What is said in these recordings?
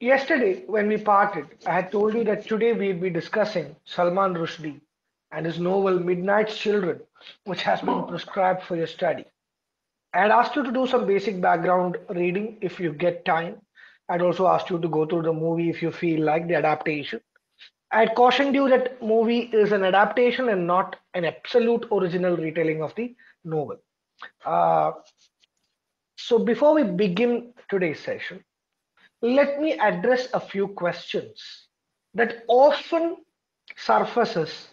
Yesterday, when we parted, I had told you that today we'd be discussing Salman Rushdie and his novel Midnight's Children, which has been prescribed for your study. I had asked you to do some basic background reading if you get time. I'd also asked you to go through the movie if you feel like the adaptation. I had cautioned you that movie is an adaptation and not an absolute original retelling of the novel. Uh, so before we begin today's session, let me address a few questions that often surfaces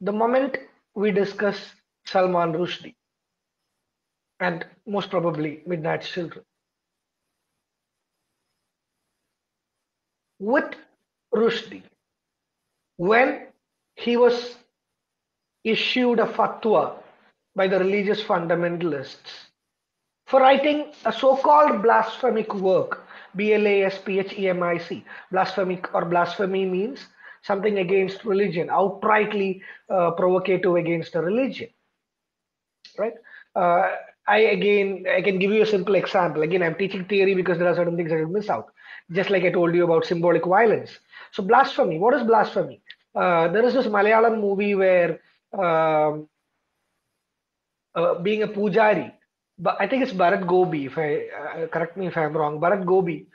the moment we discuss Salman Rushdie and most probably Midnight's Children. With Rushdie, when he was issued a fatwa by the religious fundamentalists for writing a so-called blasphemic work B-L-A-S-P-H-E-M-I-C. Blasphemic or blasphemy means something against religion, outrightly uh, provocative against a religion. Right? Uh, I again, I can give you a simple example. Again, I'm teaching theory because there are certain things that I miss out. Just like I told you about symbolic violence. So blasphemy. What is blasphemy? Uh, there is this Malayalam movie where um, uh, being a pujari, but I think it's Bharat Gobi. If I uh, correct me if I'm wrong, Bharat Gobi,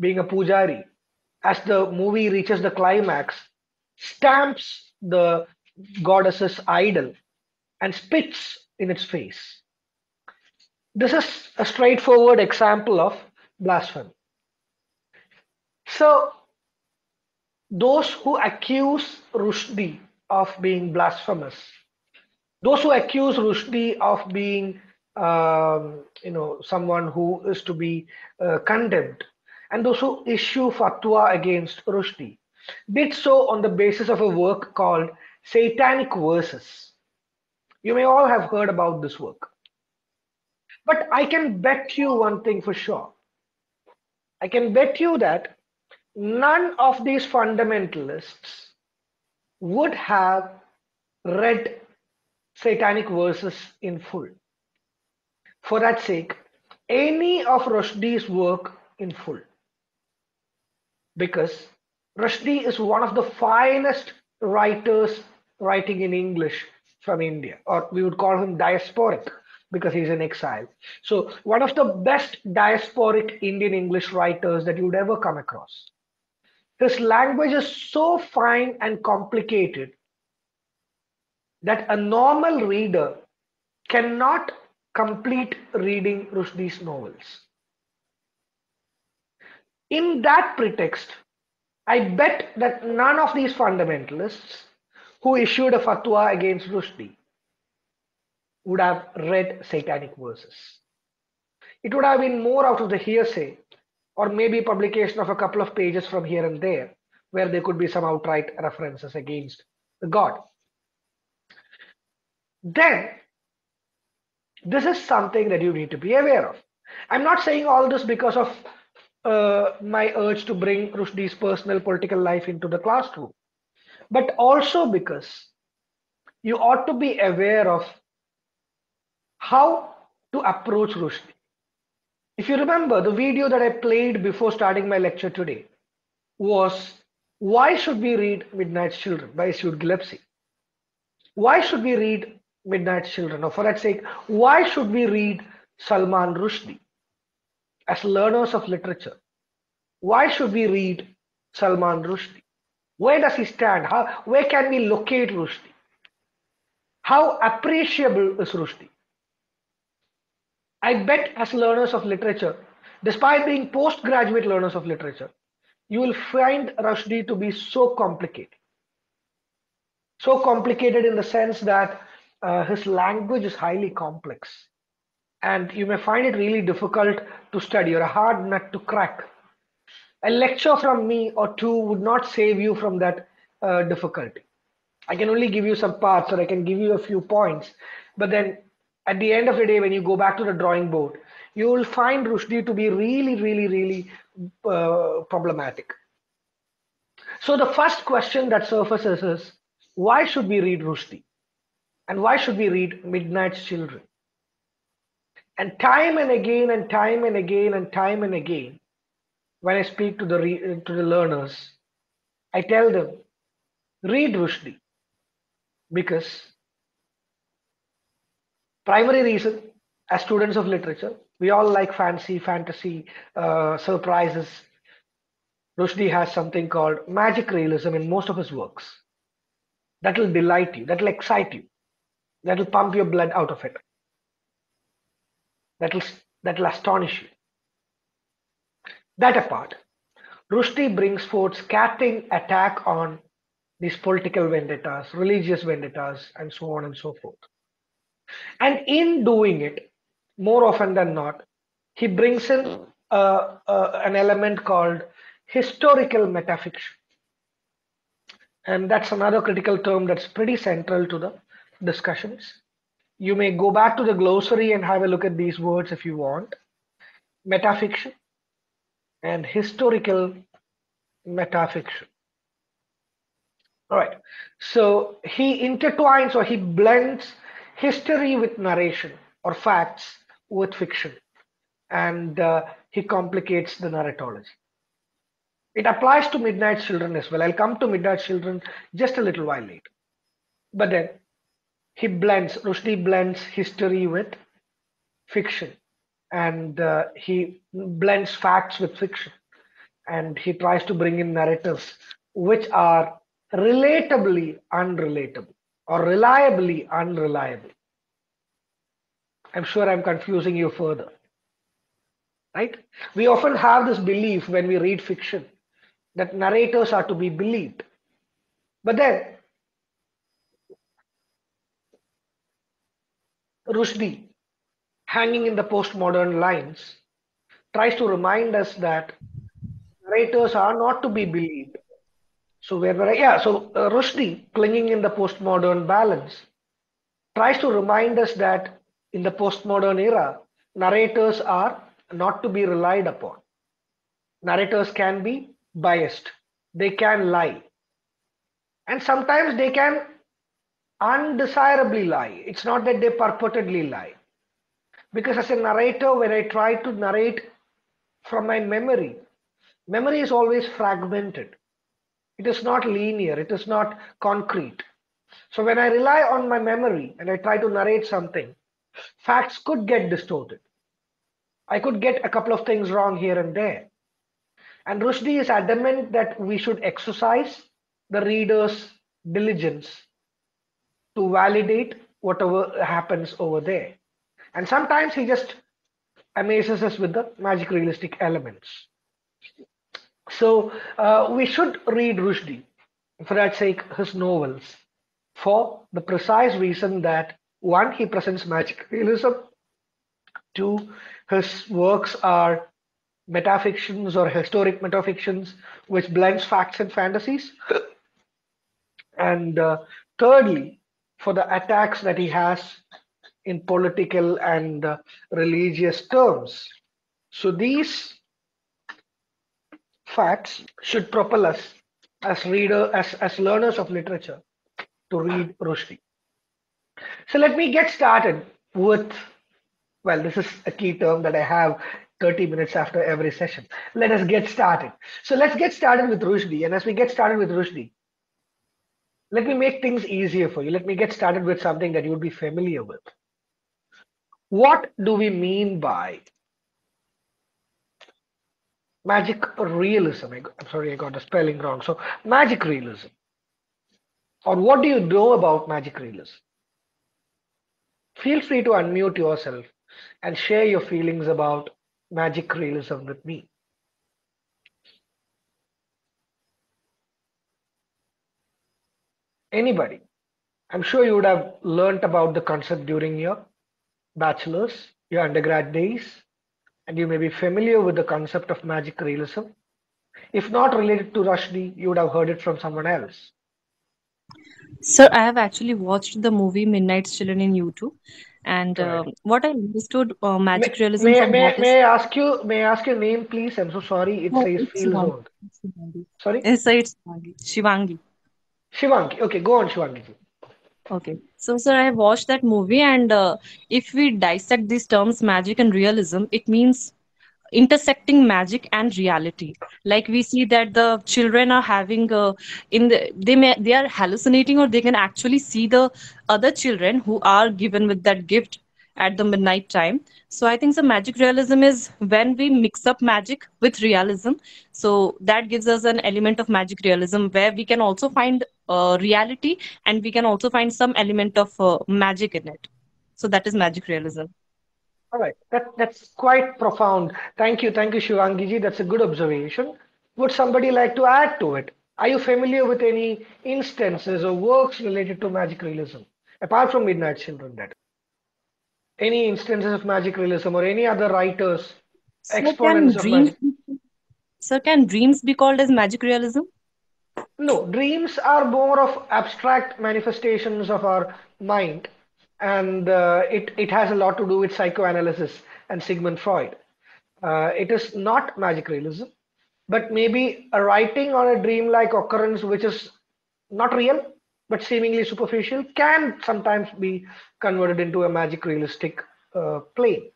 being a pujari, as the movie reaches the climax, stamps the goddess's idol and spits in its face. This is a straightforward example of blasphemy. So, those who accuse Rushdie of being blasphemous, those who accuse Rushdie of being um, you know, someone who is to be uh, condemned, and those who issue fatwa against Rushdie did so on the basis of a work called Satanic Verses. You may all have heard about this work. But I can bet you one thing for sure. I can bet you that none of these fundamentalists would have read Satanic Verses in full for that sake any of Rushdie's work in full. Because Rushdie is one of the finest writers writing in English from India, or we would call him diasporic because he's in exile. So, one of the best diasporic Indian English writers that you would ever come across. His language is so fine and complicated that a normal reader cannot complete reading Rushdie's novels. In that pretext, I bet that none of these fundamentalists who issued a fatwa against Rushdie would have read satanic verses. It would have been more out of the hearsay or maybe publication of a couple of pages from here and there where there could be some outright references against the God. Then this is something that you need to be aware of. I'm not saying all this because of uh, my urge to bring Rushdie's personal political life into the classroom, but also because you ought to be aware of how to approach Rushdie. If you remember, the video that I played before starting my lecture today was Why Should We Read Midnight's Children by Iseult? Why should we read Midnight Children, or for that sake, why should we read Salman Rushdie as learners of literature? Why should we read Salman Rushdie? Where does he stand? How, where can we locate Rushdie? How appreciable is Rushdie? I bet as learners of literature, despite being postgraduate learners of literature, you will find Rushdie to be so complicated. So complicated in the sense that uh, his language is highly complex and you may find it really difficult to study or a hard nut to crack. A lecture from me or two would not save you from that uh, difficulty. I can only give you some parts or I can give you a few points, but then at the end of the day, when you go back to the drawing board, you will find Rushdie to be really, really, really uh, problematic. So the first question that surfaces is, why should we read Rushdie? And why should we read Midnight's Children? And time and again and time and again and time and again, when I speak to the re- to the learners, I tell them, read Rushdie because primary reason as students of literature we all like fancy fantasy uh, surprises. Rushdie has something called magic realism in most of his works. That will delight you that will excite you that will pump your blood out of it. That will that will astonish you. That apart rushdie brings forth scathing attack on these political vendettas religious vendettas and so on and so forth. And in doing it, more often than not, he brings in uh, uh, an element called historical metafiction. And that's another critical term that's pretty central to the discussions. You may go back to the glossary and have a look at these words if you want. Metafiction and historical metafiction. All right. So he intertwines or he blends history with narration or facts with fiction. And uh, he complicates the narratology. It applies to Midnight Children as well. I'll come to Midnight Children just a little while later. But then he blends, Rushdie blends history with fiction. And uh, he blends facts with fiction. And he tries to bring in narratives which are relatably unrelatable or reliably unreliable. I'm sure I'm confusing you further. Right? We often have this belief when we read fiction that narrators are to be believed. But then, Rushdie, hanging in the postmodern lines, tries to remind us that narrators are not to be believed, so where were I? Yeah, so uh, Rushdie, clinging in the postmodern balance, tries to remind us that in the postmodern era, narrators are not to be relied upon. Narrators can be biased. They can lie. And sometimes they can undesirably lie. It's not that they purportedly lie. Because as a narrator, when I try to narrate from my memory, memory is always fragmented. It is not linear, it is not concrete. So when I rely on my memory and I try to narrate something, facts could get distorted. I could get a couple of things wrong here and there. And Rushdie is adamant that we should exercise the reader's diligence to validate whatever happens over there. And sometimes he just amazes us with the magic realistic elements. So uh, we should read Rushdie, for that sake, his novels, for the precise reason that one, he presents magic realism. Two, his works are metafictions or historic metafictions, which blends facts and fantasies. and uh, thirdly, for the attacks that he has in political and uh, religious terms. So these facts should propel us as reader, as, as learners of literature to read Rushdie. So let me get started with, well, this is a key term that I have 30 minutes after every session. Let us get started. So let's get started with Rushdie. And as we get started with Rushdie, let me make things easier for you. Let me get started with something that you would be familiar with. What do we mean by magic realism. I'm sorry, I got the spelling wrong. So magic realism. Or what do you know about magic realism? Feel free to unmute yourself and share your feelings about magic realism with me. Anybody? I'm sure you would have learnt about the concept during your bachelor's, your undergrad days, and you may be familiar with the concept of magic realism. If not related to Rushdie, you would have heard it from someone else. Sir, I have actually watched the movie Midnight Children in YouTube, and uh, what I understood uh, magic may, realism may, may, is may I ask you may I ask your name please? I'm so sorry. It no, says it's Shivangi. zone. It's Shivangi. Sorry? Yes, sir, it's Shivangi. Shivangi. Shivangi. Okay, go on, Shivangi. Okay. So, sir, I watched that movie, and uh, if we dissect these terms, magic and realism, it means intersecting magic and reality like we see that the children are having uh, in the they may they are hallucinating or they can actually see the other children who are given with that gift at the midnight time so i think the magic realism is when we mix up magic with realism so that gives us an element of magic realism where we can also find uh, reality and we can also find some element of uh, magic in it so that is magic realism all right, that, that's quite profound. Thank you, thank you, Shivangiji. That's a good observation. Would somebody like to add to it? Are you familiar with any instances or works related to magic realism, apart from Midnight Children? That any instances of magic realism or any other writers, so exponents of dreams magic? so can dreams be called as magic realism No, dreams are more of abstract manifestations of our mind and uh, it, it has a lot to do with psychoanalysis and Sigmund Freud. Uh, it is not magic realism, but maybe a writing on a dreamlike occurrence which is not real but seemingly superficial can sometimes be converted into a magic realistic uh, plane.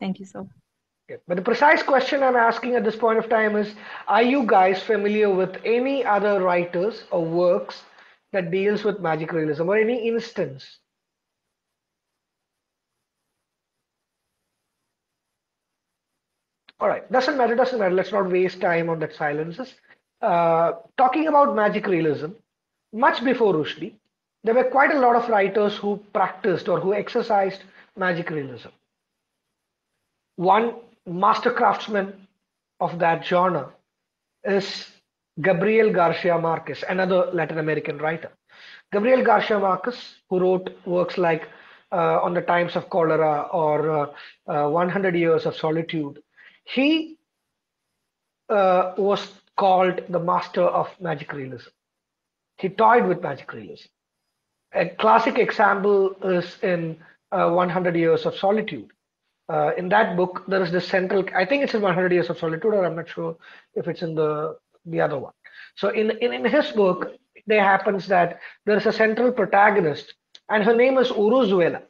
thank you sir Yeah. But the precise question I'm asking at this point of time is, are you guys familiar with any other writers or works that deals with magic realism or any instance? All right, doesn't matter, doesn't matter. Let's not waste time on that silences. Uh, talking about magic realism, much before Rushdie, there were quite a lot of writers who practiced or who exercised magic realism. One master craftsman of that genre is Gabriel Garcia Marquez, another Latin American writer. Gabriel Garcia Marquez, who wrote works like uh, On the Times of Cholera or uh, uh, 100 Years of Solitude, he uh, was called the master of magic realism. He toyed with magic realism. A classic example is in uh, 100 Years of Solitude. Uh, in that book, there is this central, I think it's in 100 Years of Solitude, or I'm not sure if it's in the, the other one. So in, in, in his book, there happens that there is a central protagonist, and her name is Uruzuela.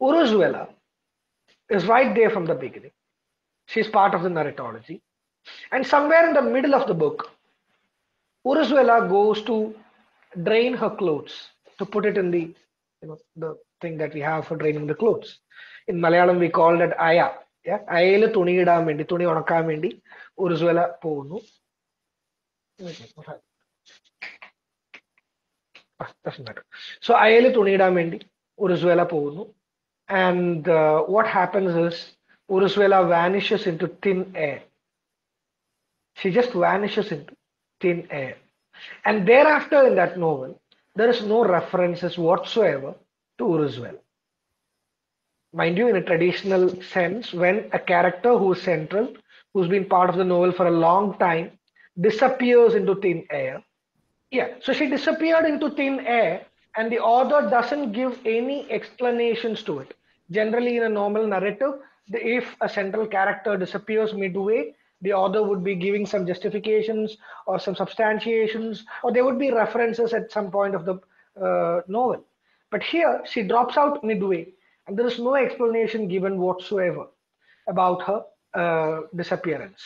Uruzuela is right there from the beginning. She's part of the narratology. And somewhere in the middle of the book, Uruzuela goes to drain her clothes, to put it in the you know the thing that we have for draining the clothes. In Malayalam, we call that aya. Yeah? അയയിൽ തുണിയിടാൻ വേണ്ടി തുണി ഉണക്കാൻ വേണ്ടി ഉറുസുവല പോകുന്നു Ah, doesn't matter. So അയയിൽ തുണിയിടാൻ വേണ്ടി ഉറുസുവല പോകുന്നു and uh, what happens is Uruzuela vanishes into thin air. She just vanishes into thin air. And thereafter in that novel, there is no references whatsoever to Uruzuela. Mind you, in a traditional sense, when a character who is central, who's been part of the novel for a long time, disappears into thin air. Yeah, so she disappeared into thin air, and the author doesn't give any explanations to it. Generally, in a normal narrative, if a central character disappears midway, the author would be giving some justifications or some substantiations, or there would be references at some point of the uh, novel. But here, she drops out midway, and there is no explanation given whatsoever about her uh, disappearance.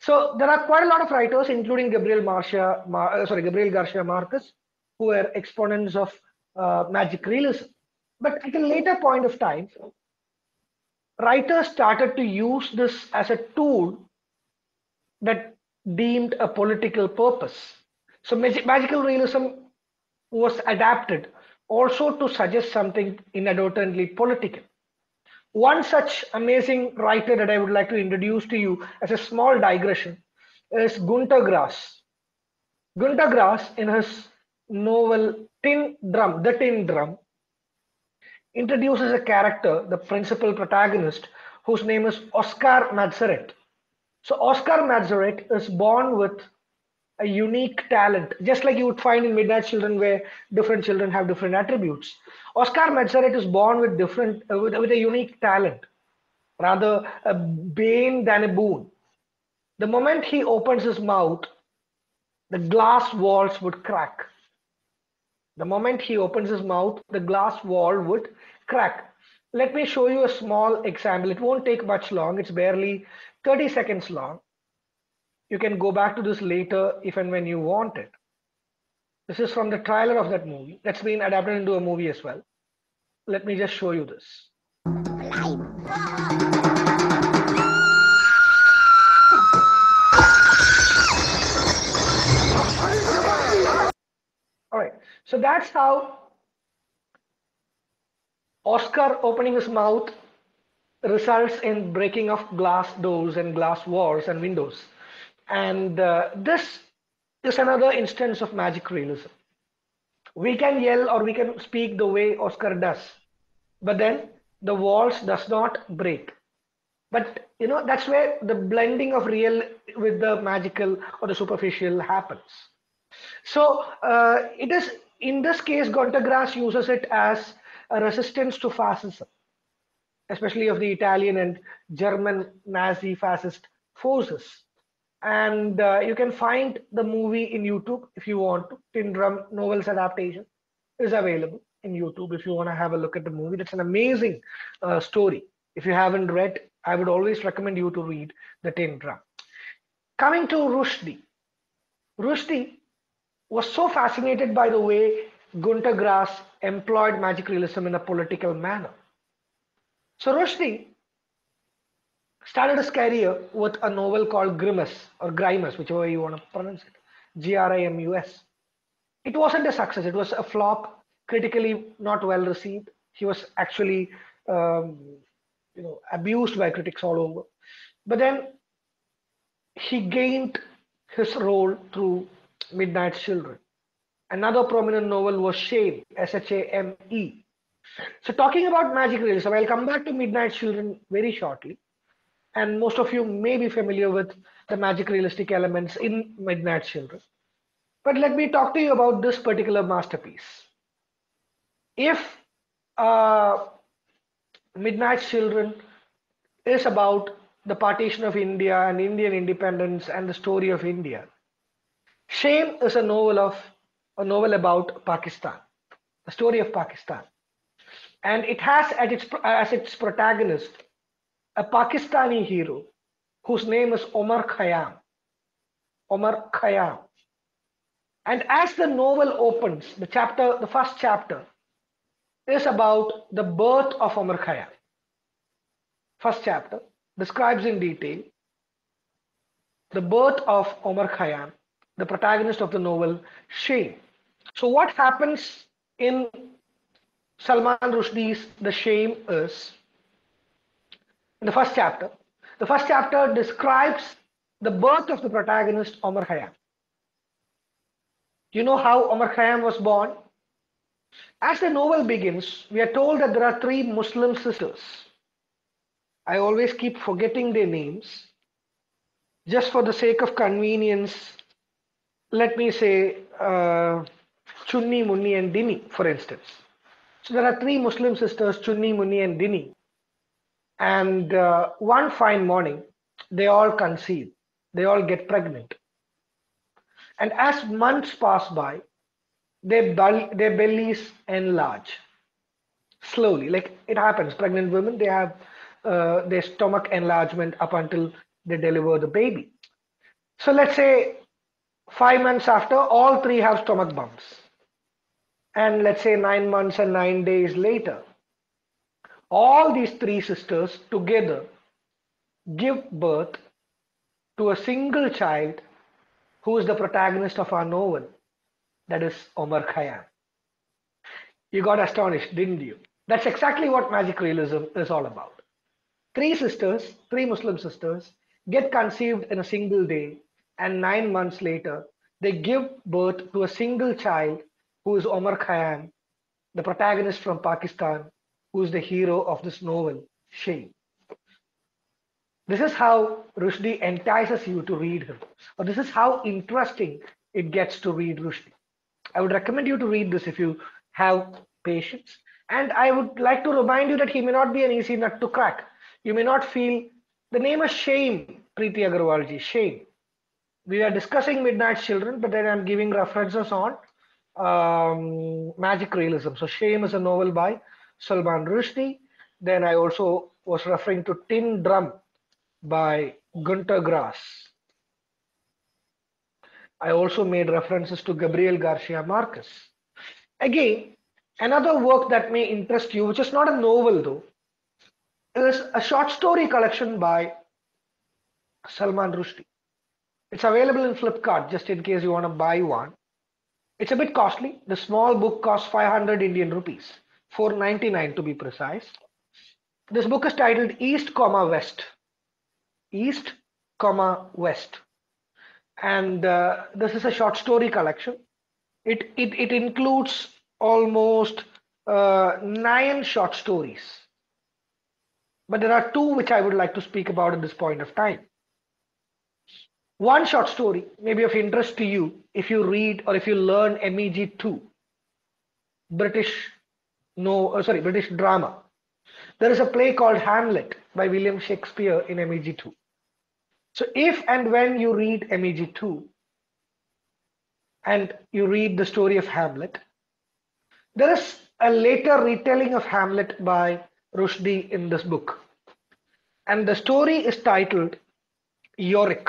So there are quite a lot of writers, including Gabriel Marcia, Mar- uh, sorry, Gabriel Garcia Marquez, who were exponents of uh, magic realism. But at a later point of time, writers started to use this as a tool that deemed a political purpose. So mag- magical realism was adapted also to suggest something inadvertently political. One such amazing writer that I would like to introduce to you as a small digression is Gunter Grass. Gunter Grass, in his novel Tin Drum, The Tin Drum, introduces a character, the principal protagonist, whose name is Oscar Matzerath. So Oscar Matzerath is born with a unique talent, just like you would find in Midnight Children, where different children have different attributes. Oscar Matzerath is born with different, uh, with, with a unique talent, rather a bane than a boon. The moment he opens his mouth, the glass walls would crack. The moment he opens his mouth, the glass wall would crack. let me show you a small example. It won't take much long. It's barely 30 seconds long. You can go back to this later if and when you want it. This is from the trailer of that movie. That's been adapted into a movie as well. Let me just show you this. All right. So that's how Oscar opening his mouth results in breaking of glass doors and glass walls and windows. And uh, this is another instance of magic realism. We can yell or we can speak the way Oscar does, but then the walls does not break. But you know that's where the blending of real with the magical or the superficial happens. So uh, it is in this case, Gunter Grass uses it as a resistance to fascism, especially of the Italian and German Nazi fascist forces. And uh, you can find the movie in YouTube if you want to. Tin Drum Novels adaptation is available in YouTube if you want to have a look at the movie. That's an amazing uh, story. If you haven't read, I would always recommend you to read The Tin Drum. Coming to Rushdie. Rushdie was so fascinated by the way Gunter Grass employed magic realism in a political manner. So Rushdie started his career with a novel called Grimus or Grimus, whichever you want to pronounce it, G-R-I-M-U-S. It wasn't a success. It was a flop, critically not well received. He was actually, um, you know, abused by critics all over. But then he gained his role through Midnight Children. Another prominent novel was Shame, S-H-A-M-E. So talking about magic realism, I'll come back to Midnight Children very shortly. And most of you may be familiar with the magic realistic elements in Midnight Children. But let me talk to you about this particular masterpiece. If uh, Midnight Children is about the partition of India and Indian independence and the story of India, Shame is a novel of a novel about Pakistan, the story of Pakistan, and it has its as its protagonist a Pakistani hero whose name is Omar Khayyam. Omar Khayyam. And as the novel opens, the chapter, the first chapter, is about the birth of Omar Khayyam. First chapter describes in detail the birth of Omar Khayyam the protagonist of the novel, Shame. So what happens in Salman Rushdie's The Shame is, in the first chapter, the first chapter describes the birth of the protagonist, Omar Khayyam. Do you know how Omar Khayyam was born? As the novel begins, we are told that there are three Muslim sisters. I always keep forgetting their names. Just for the sake of convenience, let me say uh, Chunni, Munni, and Dini, for instance. So there are three Muslim sisters, Chunni, Munni, and Dini. And uh, one fine morning, they all conceive, they all get pregnant. And as months pass by, their, their bellies enlarge slowly. Like it happens, pregnant women, they have uh, their stomach enlargement up until they deliver the baby. So let's say Five months after, all three have stomach bumps. And let's say nine months and nine days later, all these three sisters together give birth to a single child who is the protagonist of our novel, that is Omar Khayyam. You got astonished, didn't you? That's exactly what magic realism is all about. Three sisters, three Muslim sisters, get conceived in a single day and nine months later, they give birth to a single child who is Omar Khayyam, the protagonist from Pakistan, who is the hero of this novel, Shame. This is how Rushdie entices you to read him, or this is how interesting it gets to read Rushdie. I would recommend you to read this if you have patience. And I would like to remind you that he may not be an easy nut to crack. You may not feel the name is shame, Preeti Agarwalji, shame we are discussing Midnight Children, but then I'm giving references on um, magic realism. So Shame is a novel by Salman Rushdie. then I also was referring to Tin Drum by Gunter Grass. I also made references to Gabriel Garcia Marquez. Again, another work that may interest you, which is not a novel though, is a short story collection by Salman Rushdie. It's available in Flipkart just in case you want to buy one. It's a bit costly. The small book costs 500 Indian rupees, 499 to be precise. This book is titled East, comma West. East, comma West. And uh, this is a short story collection. It, it, it includes almost uh, nine short stories. But there are two which I would like to speak about at this point of time. One short story may be of interest to you if you read or if you learn MEG 2, British, no, uh, sorry, British drama. There is a play called Hamlet by William Shakespeare in MEG 2. So if and when you read MEG 2 and you read the story of Hamlet, there is a later retelling of Hamlet by Rushdie in this book. And the story is titled Yorick.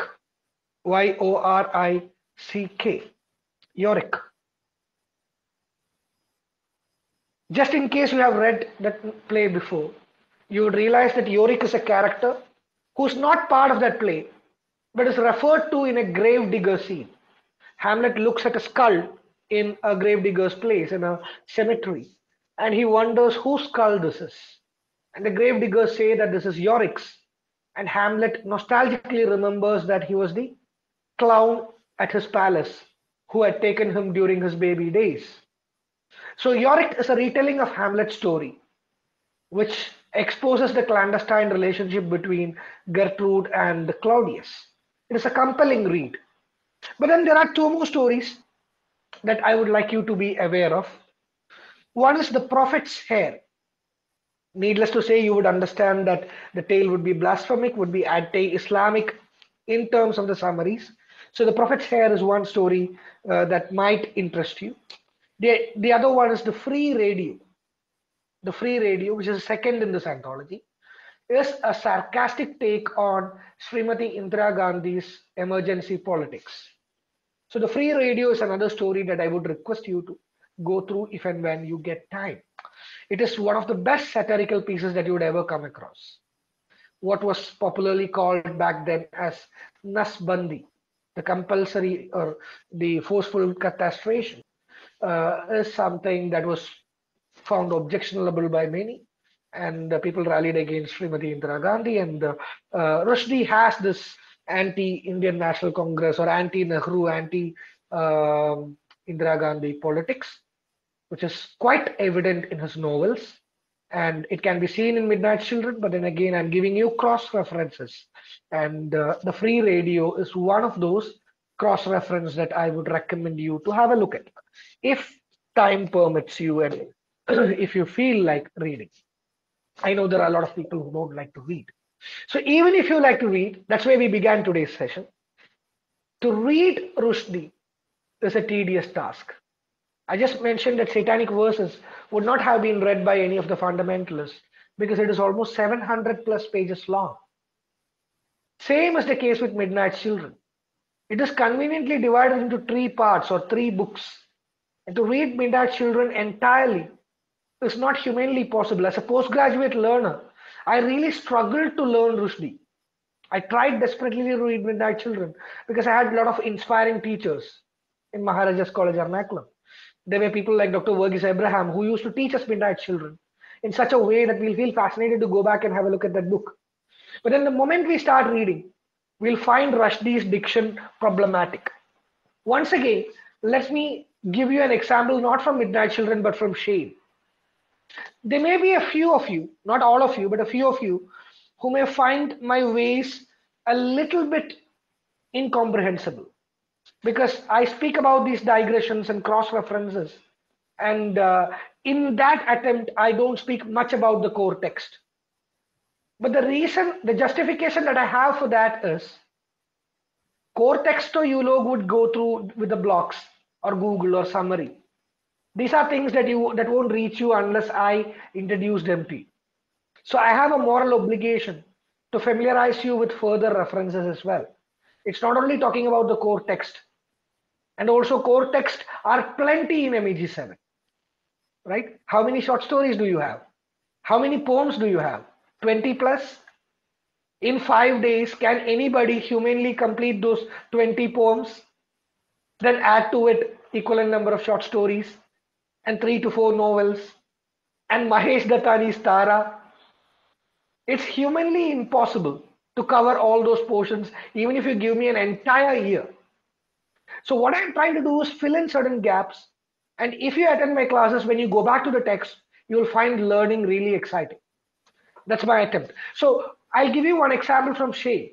Y O R I C K, Yorick. Just in case you have read that play before, you would realize that Yorick is a character who's not part of that play, but is referred to in a grave digger scene. Hamlet looks at a skull in a grave digger's place in a cemetery, and he wonders whose skull this is. And the grave diggers say that this is Yorick's, and Hamlet nostalgically remembers that he was the clown at his palace who had taken him during his baby days. So Yorick is a retelling of Hamlet's story, which exposes the clandestine relationship between Gertrude and Claudius. It is a compelling read. But then there are two more stories that I would like you to be aware of. One is The Prophet's Hair. Needless to say, you would understand that the tale would be blasphemic, would be anti Islamic in terms of the summaries. So the Prophet's hair is one story uh, that might interest you. The, the other one is the free radio. The free radio, which is second in this anthology, is a sarcastic take on Srimati Indira Gandhi's emergency politics. So the free radio is another story that I would request you to go through if and when you get time. It is one of the best satirical pieces that you would ever come across. What was popularly called back then as Nasbandi, the compulsory or the forceful castration uh, is something that was found objectionable by many. And uh, people rallied against Srimati Indira Gandhi. And uh, uh, Rushdie has this anti-Indian National Congress or anti-Nehru, anti-Indira um, Gandhi politics, which is quite evident in his novels and it can be seen in Midnight Children, but then again, I'm giving you cross references. And uh, the free radio is one of those cross reference that I would recommend you to have a look at if time permits you and if you feel like reading. I know there are a lot of people who don't like to read. So even if you like to read, that's where we began today's session. To read Rushdie is a tedious task. I just mentioned that Satanic Verses would not have been read by any of the fundamentalists because it is almost 700 plus pages long. Same is the case with Midnight Children. It is conveniently divided into three parts or three books. And to read Midnight Children entirely is not humanly possible. As a postgraduate learner, I really struggled to learn Rushdie. I tried desperately to read Midnight Children because I had a lot of inspiring teachers in Maharaja's College Ernakulam. There were people like Dr. Verghese Abraham who used to teach us Midnight Children in such a way that we'll feel fascinated to go back and have a look at that book. But then the moment we start reading, we'll find Rushdie's diction problematic. Once again, let me give you an example not from Midnight Children but from Shame. There may be a few of you, not all of you, but a few of you who may find my ways a little bit incomprehensible because I speak about these digressions and cross references. And uh, in that attempt, I don't speak much about the core text. But the reason, the justification that I have for that is core text or ULOG would go through with the blocks or Google or summary. These are things that you that won't reach you unless I introduce them to you. So I have a moral obligation to familiarize you with further references as well. It's not only talking about the core text, and also core text are plenty in MEG7. Right? How many short stories do you have? How many poems do you have? 20 plus? In five days, can anybody humanly complete those 20 poems? Then add to it equivalent number of short stories and three to four novels and Mahesh Dattani's Tara. It's humanly impossible to cover all those portions, even if you give me an entire year. So what I'm trying to do is fill in certain gaps. And if you attend my classes, when you go back to the text, you'll find learning really exciting. That's my attempt. So I'll give you one example from Shame,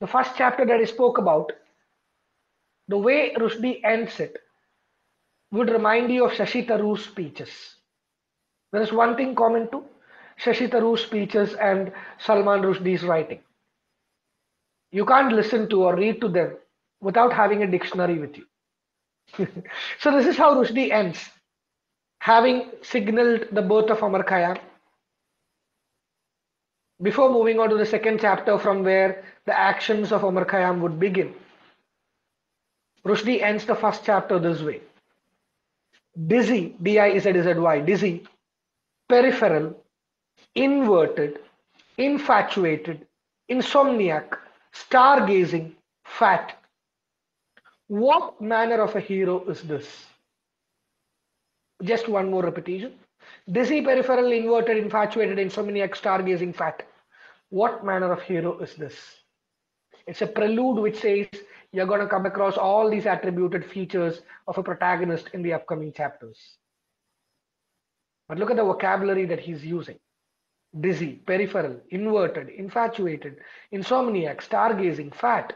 the first chapter that I spoke about. The way Rushdie ends it would remind you of Shashi Tharoor's speeches. There is one thing common to Shashi Tharoor's speeches and Salman Rushdie's writing. You can't listen to or read to them without having a dictionary with you. so this is how Rushdie ends, having signaled the birth of Omar Khayyam. Before moving on to the second chapter from where the actions of Omar Khayyam would begin, Rushdie ends the first chapter this way. Dizzy, D-I-Z-Z-Y, dizzy, peripheral, inverted, infatuated, insomniac, stargazing, fat. What manner of a hero is this? Just one more repetition. Dizzy, peripheral, inverted, infatuated, insomniac, stargazing, fat. What manner of hero is this? It's a prelude which says you're going to come across all these attributed features of a protagonist in the upcoming chapters. But look at the vocabulary that he's using dizzy, peripheral, inverted, infatuated, insomniac, stargazing, fat.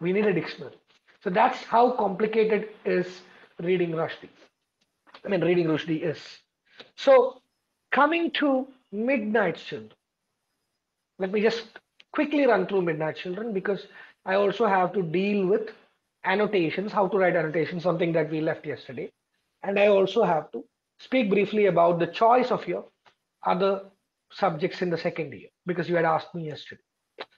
We need a dictionary. So that's how complicated is reading Rushdie. I mean, reading Rushdie is. So coming to Midnight Children. Let me just quickly run through Midnight Children because I also have to deal with annotations, how to write annotations, something that we left yesterday. And I also have to speak briefly about the choice of your other subjects in the second year because you had asked me yesterday.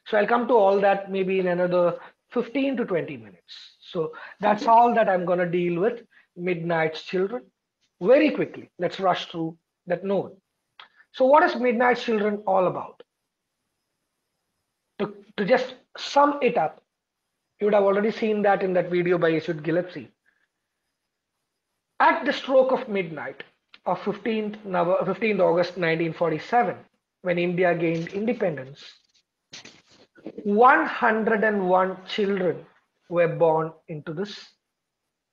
So I'll come to all that maybe in another 15 to 20 minutes. So that's all that I'm going to deal with Midnight's Children very quickly. Let's rush through that note. So what is Midnight's Children all about? To, to just sum it up, you would have already seen that in that video by Iseult Gillespie. At the stroke of midnight of 15th, 15th August 1947, when India gained independence, 101 children were born into this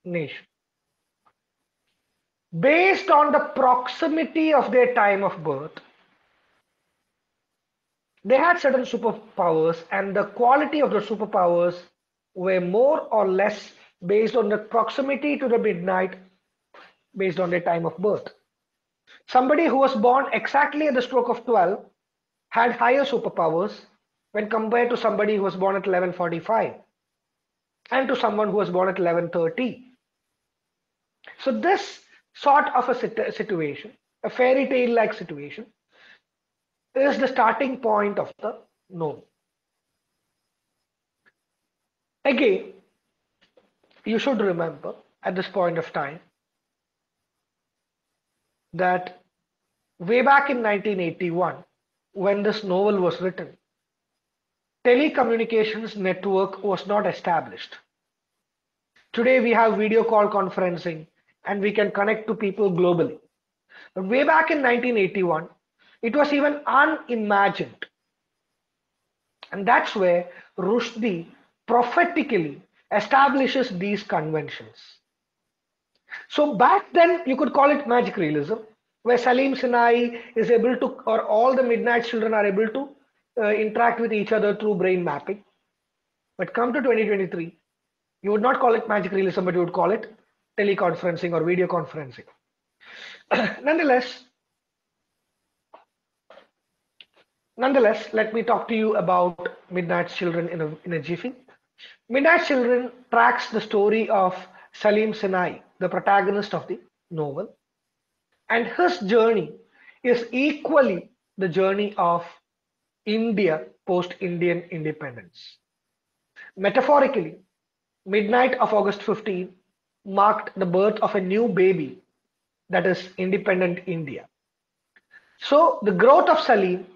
nation. Based on the proximity of their time of birth, they had certain superpowers, and the quality of the superpowers were more or less based on the proximity to the midnight based on their time of birth. Somebody who was born exactly at the stroke of 12 had higher superpowers when compared to somebody who was born at 1145 and to someone who was born at 1130. So this sort of a situation, a fairy tale like situation, is the starting point of the known. Again, you should remember at this point of time that way back in 1981, when this novel was written, telecommunications network was not established. Today we have video call conferencing and we can connect to people globally. But way back in 1981, it was even unimagined. And that's where Rushdie prophetically establishes these conventions. So back then, you could call it magic realism, where Salim Sinai is able to, or all the Midnight Children are able to uh, interact with each other through brain mapping. But come to 2023, you would not call it magic realism, but you would call it teleconferencing or video conferencing. nonetheless, nonetheless, let me talk to you about Midnight Children in a, in a jiffy. Midnight Children tracks the story of Salim Sinai, the protagonist of the novel, and his journey is equally the journey of India post Indian independence. Metaphorically, midnight of August 15 marked the birth of a new baby that is independent India. So the growth of Salim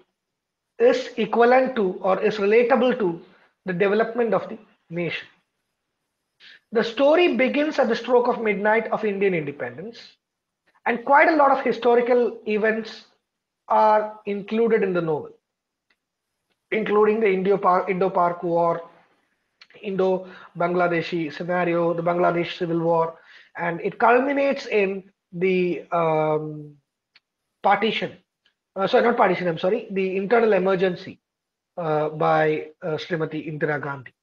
is equivalent to or is relatable to the development of the nation. The story begins at the stroke of midnight of Indian independence, and quite a lot of historical events are included in the novel, including the Indo-Pak War, Indo-Bangladeshi scenario, the Bangladesh Civil War, and it culminates in the um, partition. Uh, sorry, not partition. I'm sorry, the internal emergency uh, by uh, Srimati Indira Gandhi.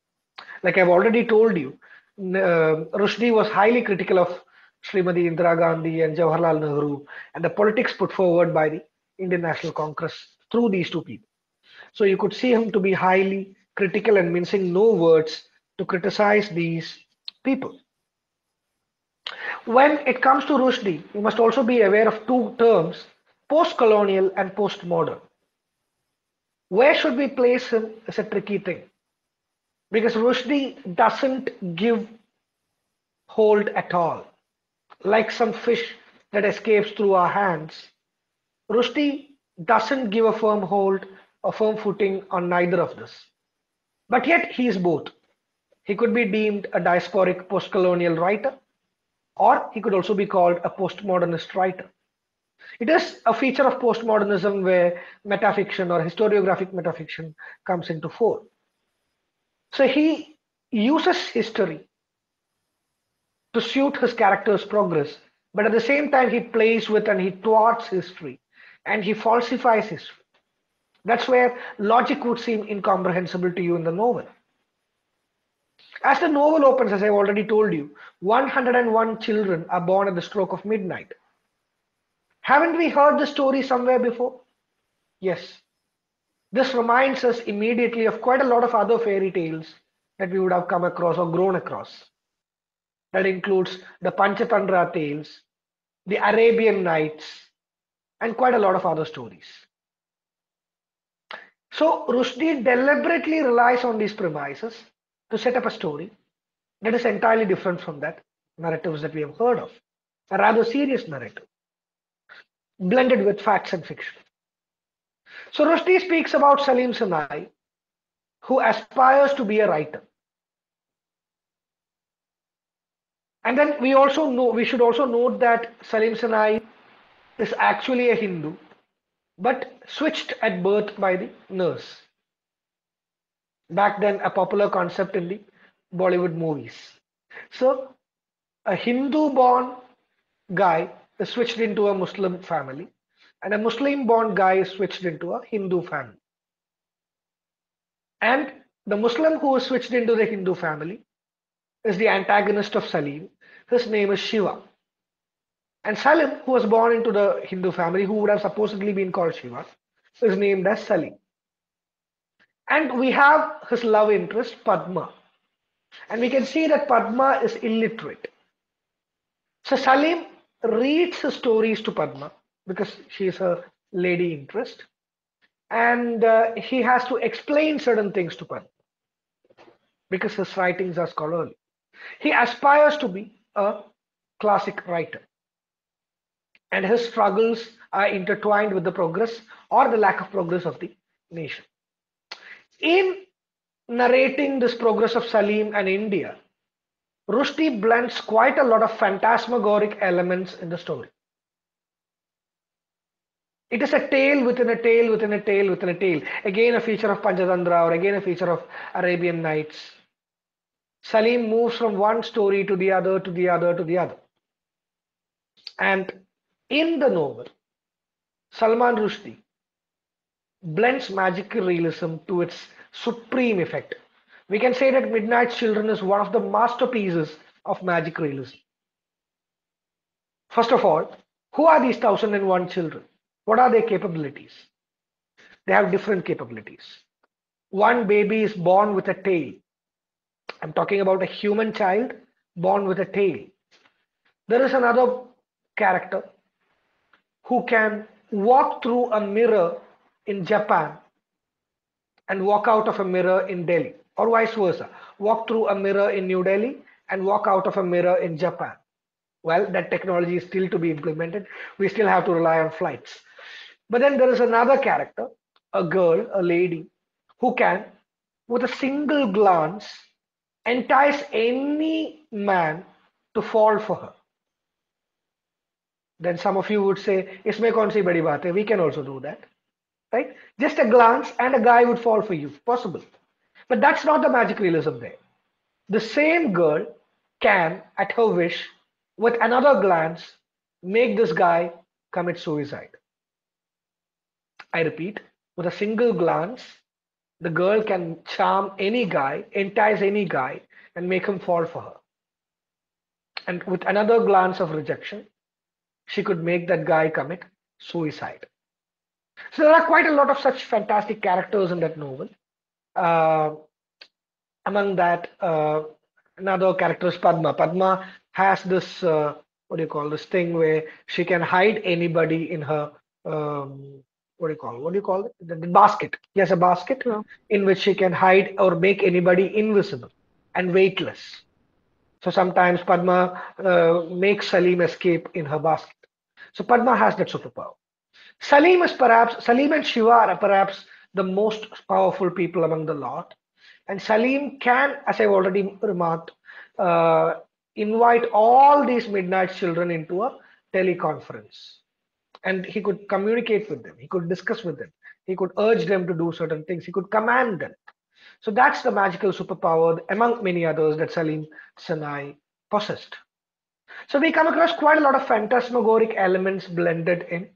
Like I've already told you, uh, Rushdie was highly critical of Srimati Indira Gandhi and Jawaharlal Nehru and the politics put forward by the Indian National Congress through these two people. So you could see him to be highly critical and mincing no words to criticize these people. When it comes to Rushdie, you must also be aware of two terms, post-colonial and post-modern. Where should we place him is a tricky thing. Because Rushdie doesn't give hold at all. Like some fish that escapes through our hands, Rushdie doesn't give a firm hold, a firm footing on neither of this. But yet he is both. He could be deemed a diasporic post-colonial writer, or he could also be called a postmodernist writer. It is a feature of postmodernism where metafiction or historiographic metafiction comes into fore. So he uses history to suit his character's progress, but at the same time, he plays with and he thwarts history and he falsifies history. That's where logic would seem incomprehensible to you in the novel. As the novel opens, as I've already told you, 101 children are born at the stroke of midnight. Haven't we heard the story somewhere before? Yes. This reminds us immediately of quite a lot of other fairy tales that we would have come across or grown across. That includes the Panchatantra tales, the Arabian Nights, and quite a lot of other stories. So Rushdie deliberately relies on these premises to set up a story that is entirely different from that narratives that we have heard of, a rather serious narrative, blended with facts and fiction. So Rushdie speaks about Salim Sinai, who aspires to be a writer. And then we also know we should also note that Salim Sinai is actually a Hindu, but switched at birth by the nurse back then a popular concept in the Bollywood movies. So a Hindu born guy is switched into a Muslim family and a Muslim born guy is switched into a Hindu family. And the Muslim who is switched into the Hindu family is the antagonist of Salim. His name is Shiva. And Salim, who was born into the Hindu family, who would have supposedly been called Shiva, is named as Salim. And we have his love interest, Padma. And we can see that Padma is illiterate. So Salim reads his stories to Padma because she is a lady interest. And uh, he has to explain certain things to Padma because his writings are scholarly. He aspires to be a classic writer. And his struggles are intertwined with the progress or the lack of progress of the nation. In narrating this progress of Salim and India, Rushdie blends quite a lot of phantasmagoric elements in the story. It is a tale within a tale within a tale within a tale. Again, a feature of Panchatantra or again a feature of Arabian Nights. Salim moves from one story to the other to the other to the other. And in the novel, Salman Rushdie blends magical realism to its supreme effect. We can say that Midnight Children is one of the masterpieces of magic realism. First of all, who are these 1001 children? What are their capabilities? They have different capabilities. One baby is born with a tail. I'm talking about a human child born with a tail. There is another character who can walk through a mirror in Japan and walk out of a mirror in Delhi, or vice versa. Walk through a mirror in New Delhi and walk out of a mirror in Japan. Well, that technology is still to be implemented. We still have to rely on flights. But then there is another character, a girl, a lady, who can, with a single glance, entice any man to fall for her. Then some of you would say, Isme kaun si badi baat hai? We can also do that. Right? Just a glance and a guy would fall for you. Possible. But that's not the magic realism there. The same girl can, at her wish, with another glance, make this guy commit suicide. I repeat, with a single glance, the girl can charm any guy, entice any guy, and make him fall for her. And with another glance of rejection, she could make that guy commit suicide. So there are quite a lot of such fantastic characters in that novel. Uh, among that, uh, another character is Padma. Padma has this uh, what do you call this thing where she can hide anybody in her um, what do you call it? what do you call it the, the basket yes a basket Yeah. in which she can hide or make anybody invisible and weightless so sometimes padma uh, makes salim escape in her basket so padma has that superpower salim is perhaps salim and shiva are perhaps the most powerful people among the lot and salim can as i've already remarked uh, invite all these midnight children into a teleconference. And he could communicate with them. He could discuss with them. He could urge them to do certain things. He could command them. So that's the magical superpower among many others that salim Sinai possessed so we come across quite a lot of phantasmagoric elements blended in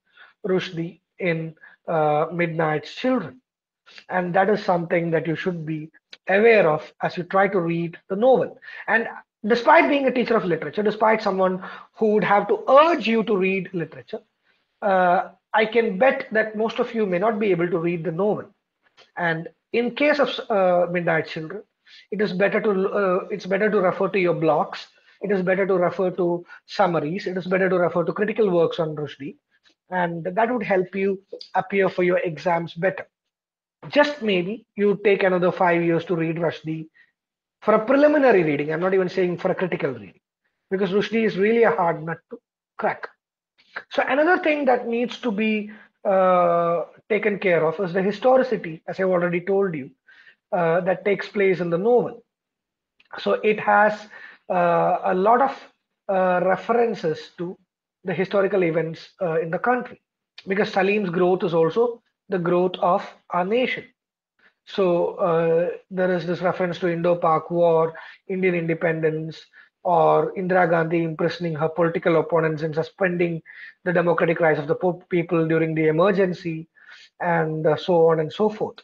Rushdie in uh, Midnight's Children. And that is something that you should be aware of as you try to read the novel. And despite being a teacher of literature, despite someone who would have to urge you to read literature, uh, I can bet that most of you may not be able to read the novel. And in case of uh, Midnight Children, it is better to uh, it's better to refer to your blogs. It is better to refer to summaries. It is better to refer to critical works on Rushdie, and that would help you appear for your exams better. Just maybe you take another five years to read Rushdie for a preliminary reading. I'm not even saying for a critical reading, because Rushdie is really a hard nut to crack. So another thing that needs to be uh, taken care of is the historicity, as I've already told you, uh, that takes place in the novel. So it has a lot of uh, references to the historical events uh, in the country, because Salim's growth is also the growth of our nation. So uh, there is this reference to Indo-Pak War, Indian independence, or Indira Gandhi imprisoning her political opponents and suspending the democratic rights of the people during the emergency, and uh, so on and so forth.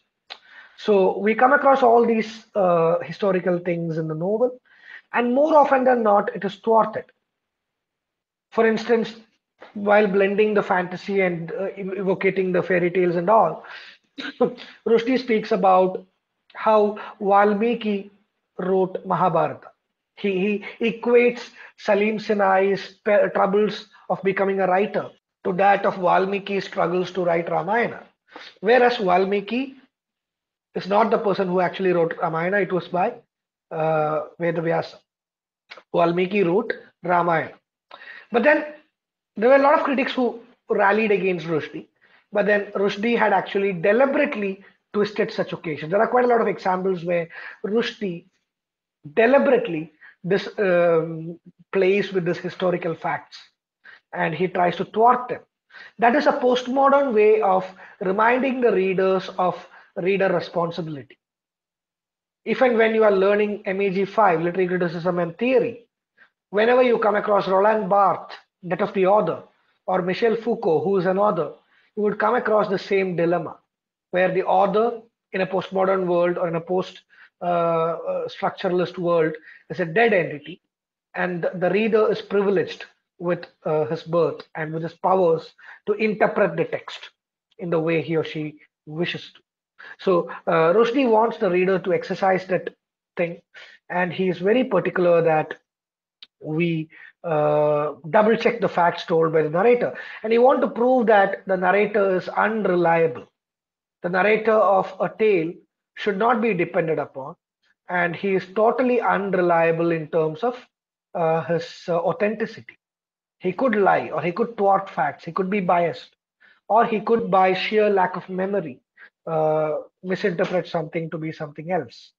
So we come across all these uh, historical things in the novel, and more often than not, it is thwarted. For instance, while blending the fantasy and uh, evocating the fairy tales and all, Rushdie speaks about how Valmiki wrote Mahabharata. He, he equates Salim Sinai's troubles of becoming a writer to that of Valmiki's struggles to write Ramayana. Whereas Valmiki is not the person who actually wrote Ramayana, it was by uh, Vedavyasa. Valmiki wrote Ramayana. But then there were a lot of critics who rallied against Rushdie. But then Rushdie had actually deliberately twisted such occasions. There are quite a lot of examples where Rushdie deliberately this um, plays with these historical facts and he tries to thwart them. That is a postmodern way of reminding the readers of reader responsibility. If and when you are learning MEG 5, literary criticism and theory, whenever you come across Roland Barthes, that of the author, or Michel Foucault, who is an author, you would come across the same dilemma where the author in a postmodern world or in a post uh, uh, structuralist world is a dead entity, and the reader is privileged with uh, his birth and with his powers to interpret the text in the way he or she wishes to. So uh, Rushdie wants the reader to exercise that thing, and he is very particular that we uh, double check the facts told by the narrator. And he wants to prove that the narrator is unreliable. The narrator of a tale should not be depended upon, and he is totally unreliable in terms of uh, his uh, authenticity. He could lie, or he could thwart facts, he could be biased, or he could, by sheer lack of memory, uh, misinterpret something to be something else.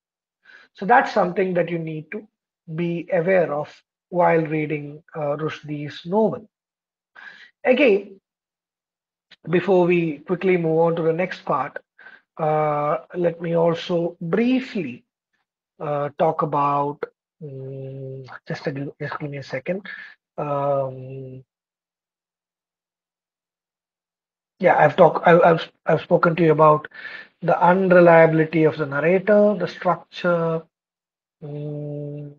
So that's something that you need to be aware of while reading uh, Rushdie's novel. Again, before we quickly move on to the next part, uh, let me also briefly uh, talk about, um, just, a, just give me a second. Um, yeah, I've talked, I've, I've spoken to you about the unreliability of the narrator, the structure, um,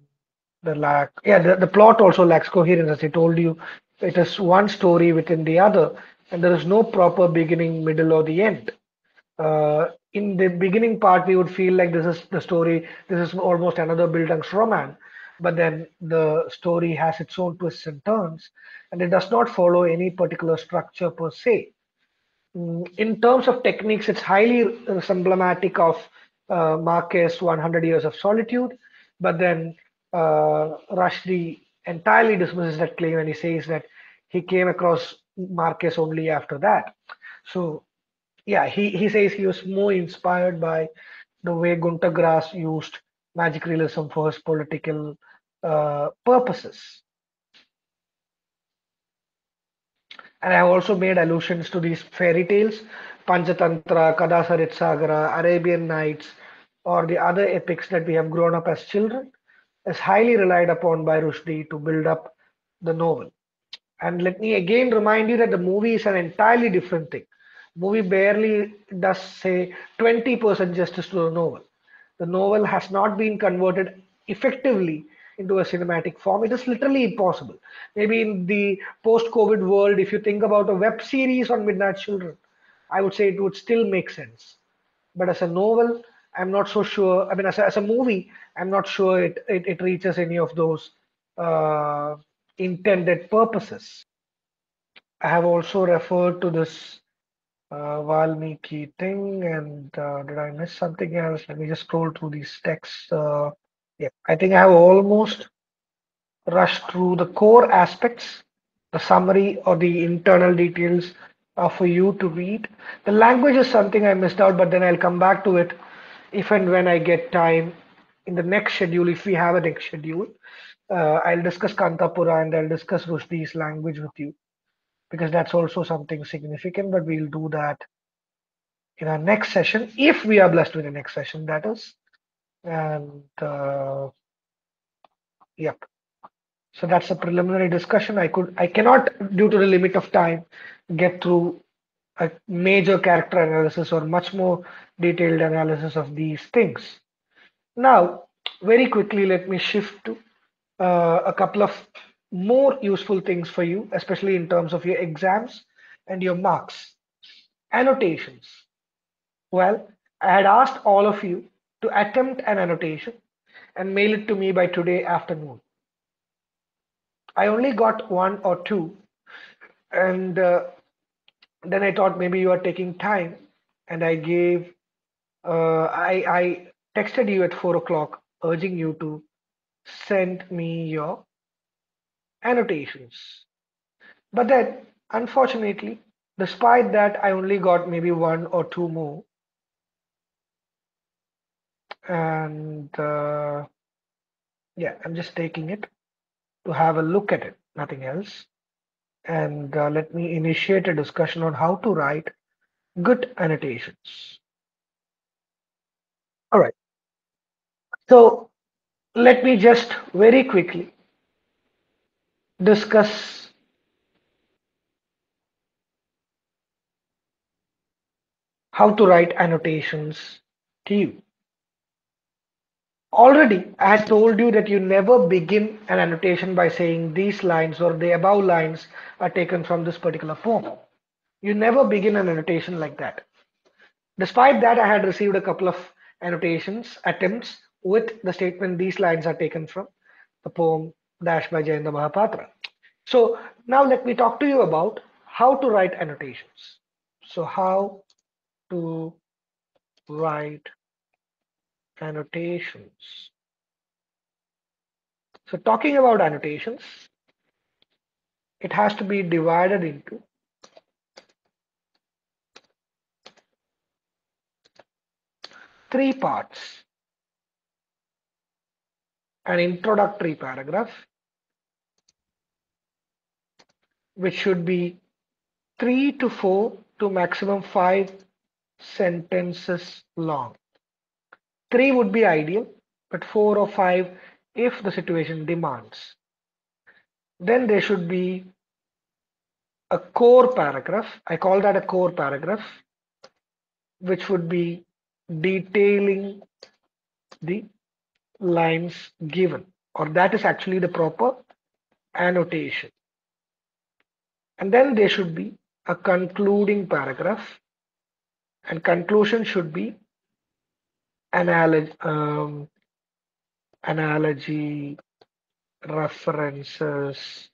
the lack yeah the, the plot also lacks coherence as i told you. It is one story within the other and there is no proper beginning middle or the end. Uh, in the beginning part we would feel like this is the story this is almost another bildungsroman but then the story has its own twists and turns and it does not follow any particular structure per se. mm, in terms of techniques it's highly emblematic of uh, Marquez 100 years of solitude but then uh, Rushdie entirely dismisses that claim and he says that he came across Marquez only after that. So, yeah, he, he says he was more inspired by the way Gunter Grass used magic realism for his political uh, purposes. And I have also made allusions to these fairy tales, Panchatantra, Kathasarit Sagara, Arabian Nights, or the other epics that we have grown up as children is highly relied upon by Rushdie to build up the novel. And let me again remind you that the movie is an entirely different thing. Movie barely does say 20% justice to the novel. The novel has not been converted effectively into a cinematic form. It is literally impossible. Maybe in the post-COVID world, if you think about a web series on Midnight Children, I would say it would still make sense. But as a novel, I'm not so sure. I mean, as a, as a movie, I'm not sure it, it, it reaches any of those uh, intended purposes. I have also referred to this uh, Valmiki thing, and uh, did I miss something else? Let me just scroll through these texts. Uh, yeah, I think I have almost rushed through the core aspects. The summary or the internal details are for you to read. The language is something I missed out, but then I'll come back to it if and when I get time in the next schedule, if we have a next schedule, uh, I'll discuss Kanthapura and I'll discuss Rushdie's language with you because that's also something significant, but we'll do that in our next session, if we are blessed with the next session, that is. And uh, yep. So that's a preliminary discussion. I could, I cannot, due to the limit of time, get through a major character analysis or much more detailed analysis of these things. Now, very quickly, let me shift to uh, a couple of more useful things for you, especially in terms of your exams and your marks. Annotations. Well, I had asked all of you to attempt an annotation and mail it to me by today afternoon. I only got one or two, and uh, then I thought maybe you are taking time, and I gave, uh, I, I texted you at four o'clock urging you to send me your annotations. But then, unfortunately, despite that, I only got maybe one or two more. And uh, yeah, I'm just taking it to have a look at it, nothing else and uh, let me initiate a discussion on how to write good annotations. All right. So let me just very quickly discuss how to write annotations to you. Already, I had told you that you never begin an annotation by saying these lines or the above lines are taken from this particular poem. You never begin an annotation like that. Despite that, I had received a couple of annotations, attempts with the statement these lines are taken from the poem dash by Jayanta Mahapatra. So now let me talk to you about how to write annotations. So how to write annotations. So talking about annotations, it has to be divided into three parts. An introductory paragraph, which should be three to four to maximum five sentences long. Three would be ideal, but four or five if the situation demands. Then there should be a core paragraph. I call that a core paragraph, which would be detailing the lines given, or that is actually the proper annotation. And then there should be a concluding paragraph, and conclusion should be analogy, um, analogy references,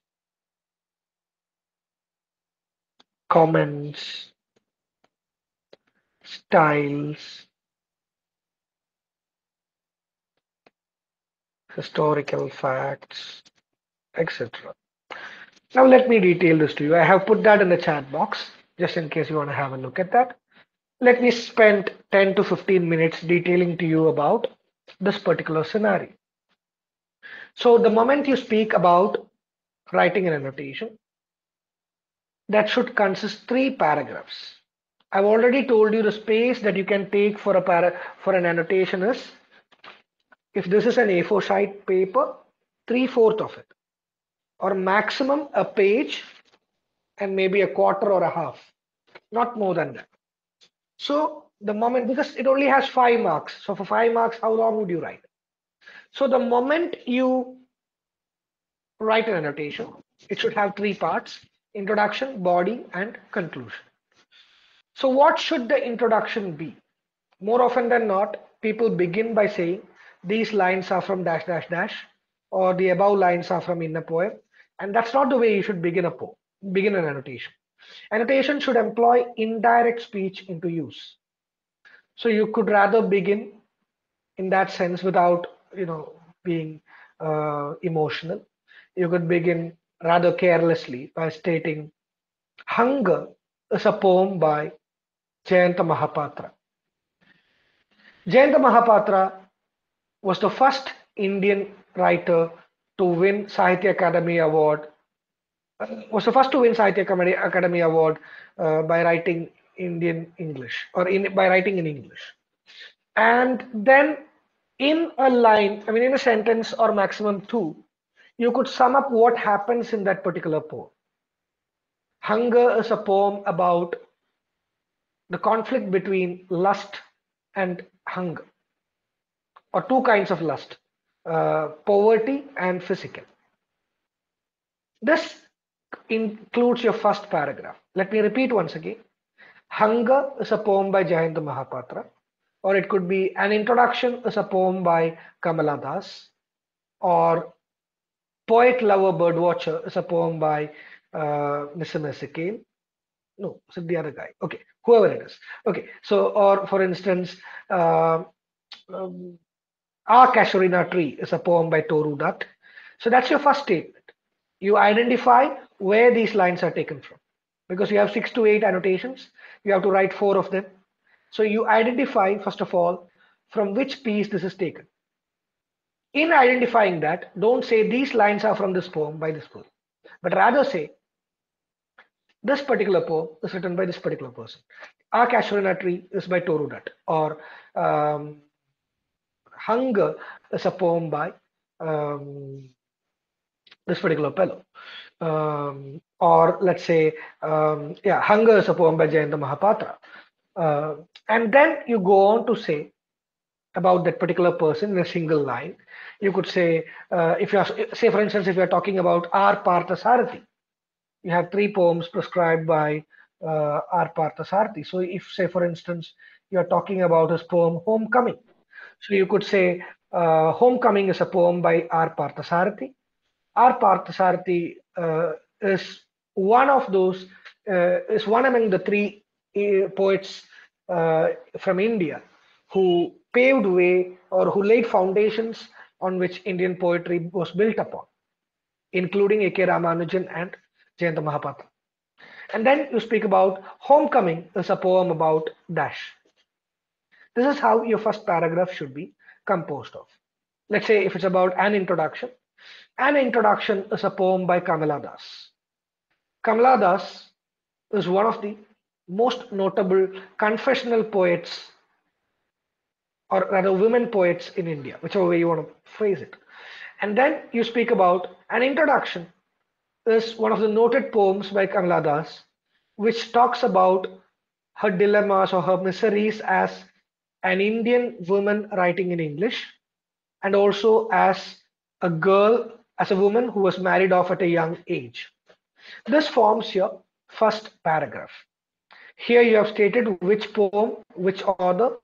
comments, styles, historical facts, etc. Now let me detail this to you. I have put that in the chat box just in case you want to have a look at that. Let me spend 10 to 15 minutes detailing to you about this particular scenario. So the moment you speak about writing an annotation, that should consist three paragraphs. I've already told you the space that you can take for a para for an annotation is if this is an A4 sheet paper, three-fourth of it, or maximum a page and maybe a quarter or a half, not more than that. So the moment, because it only has five marks. So for five marks, how long would you write? So the moment you write an annotation, it should have three parts, introduction, body, and conclusion. So what should the introduction be? More often than not, people begin by saying, these lines are from dash dash dash or the above lines are from inner poem and that's not the way you should begin a poem begin an annotation annotation should employ indirect speech into use so you could rather begin in that sense without you know being uh, emotional you could begin rather carelessly by stating hunger is a poem by Jayanta Mahapatra. Jayanta Mahapatra was the first Indian writer to win Sahitya Akademi Award. Was the first to win Sahitya Akademi Award uh, by writing Indian English or in by writing in English. And then in a line, I mean in a sentence or maximum two, you could sum up what happens in that particular poem. Hunger is a poem about the conflict between lust and hunger or two kinds of lust uh, poverty and physical. This includes your first paragraph. Let me repeat once again. Hunger is a poem by Jayanta Mahapatra, or it could be an introduction is a poem by Kamala Das, or Poet Lover Birdwatcher is a poem by uh, Ezekiel. No, it's the other guy. Okay, whoever it is. Okay, so, or for instance, uh, um, our Casuarina Tree is a poem by Toru Dutt. So that's your first statement. You identify where these lines are taken from. Because you have six to eight annotations, you have to write four of them. So you identify, first of all, from which piece this is taken. In identifying that, don't say these lines are from this poem by this poem, but rather say this particular poem is written by this particular person. Our Casuarina Tree is by Toru Dutt, or um, Hunger is a poem by um, this particular fellow. Um, or let's say, um, yeah, Hunger is a poem by Jayanta Mahapatra. Uh, and then you go on to say about that particular person in a single line. You could say, uh, if you are, say, for instance, if you are talking about R. Parthasarathy, you have three poems prescribed by uh, R. Parthasarathy. So, if, say, for instance, you are talking about his poem Homecoming, so you could say uh, Homecoming is a poem by R. Parthasarathy. R. Parthasarathy uh, is one of those, uh, is one among the three uh, poets uh, from India who paved way or who laid foundations on which Indian poetry was built upon, including A.K. Ramanujan and Jayanta Mahapatra. And then you speak about Homecoming is a poem about Dash. This is how your first paragraph should be composed of. Let's say if it's about an introduction, an introduction is a poem by Kamala Das. Kamala Das is one of the most notable confessional poets, or rather women poets in India, whichever way you want to phrase it. And then you speak about an introduction is one of the noted poems by Kamala Das, which talks about her dilemmas or her miseries as an Indian woman writing in English, and also as a girl, as a woman who was married off at a young age. This forms your first paragraph. Here you have stated which poem, which author.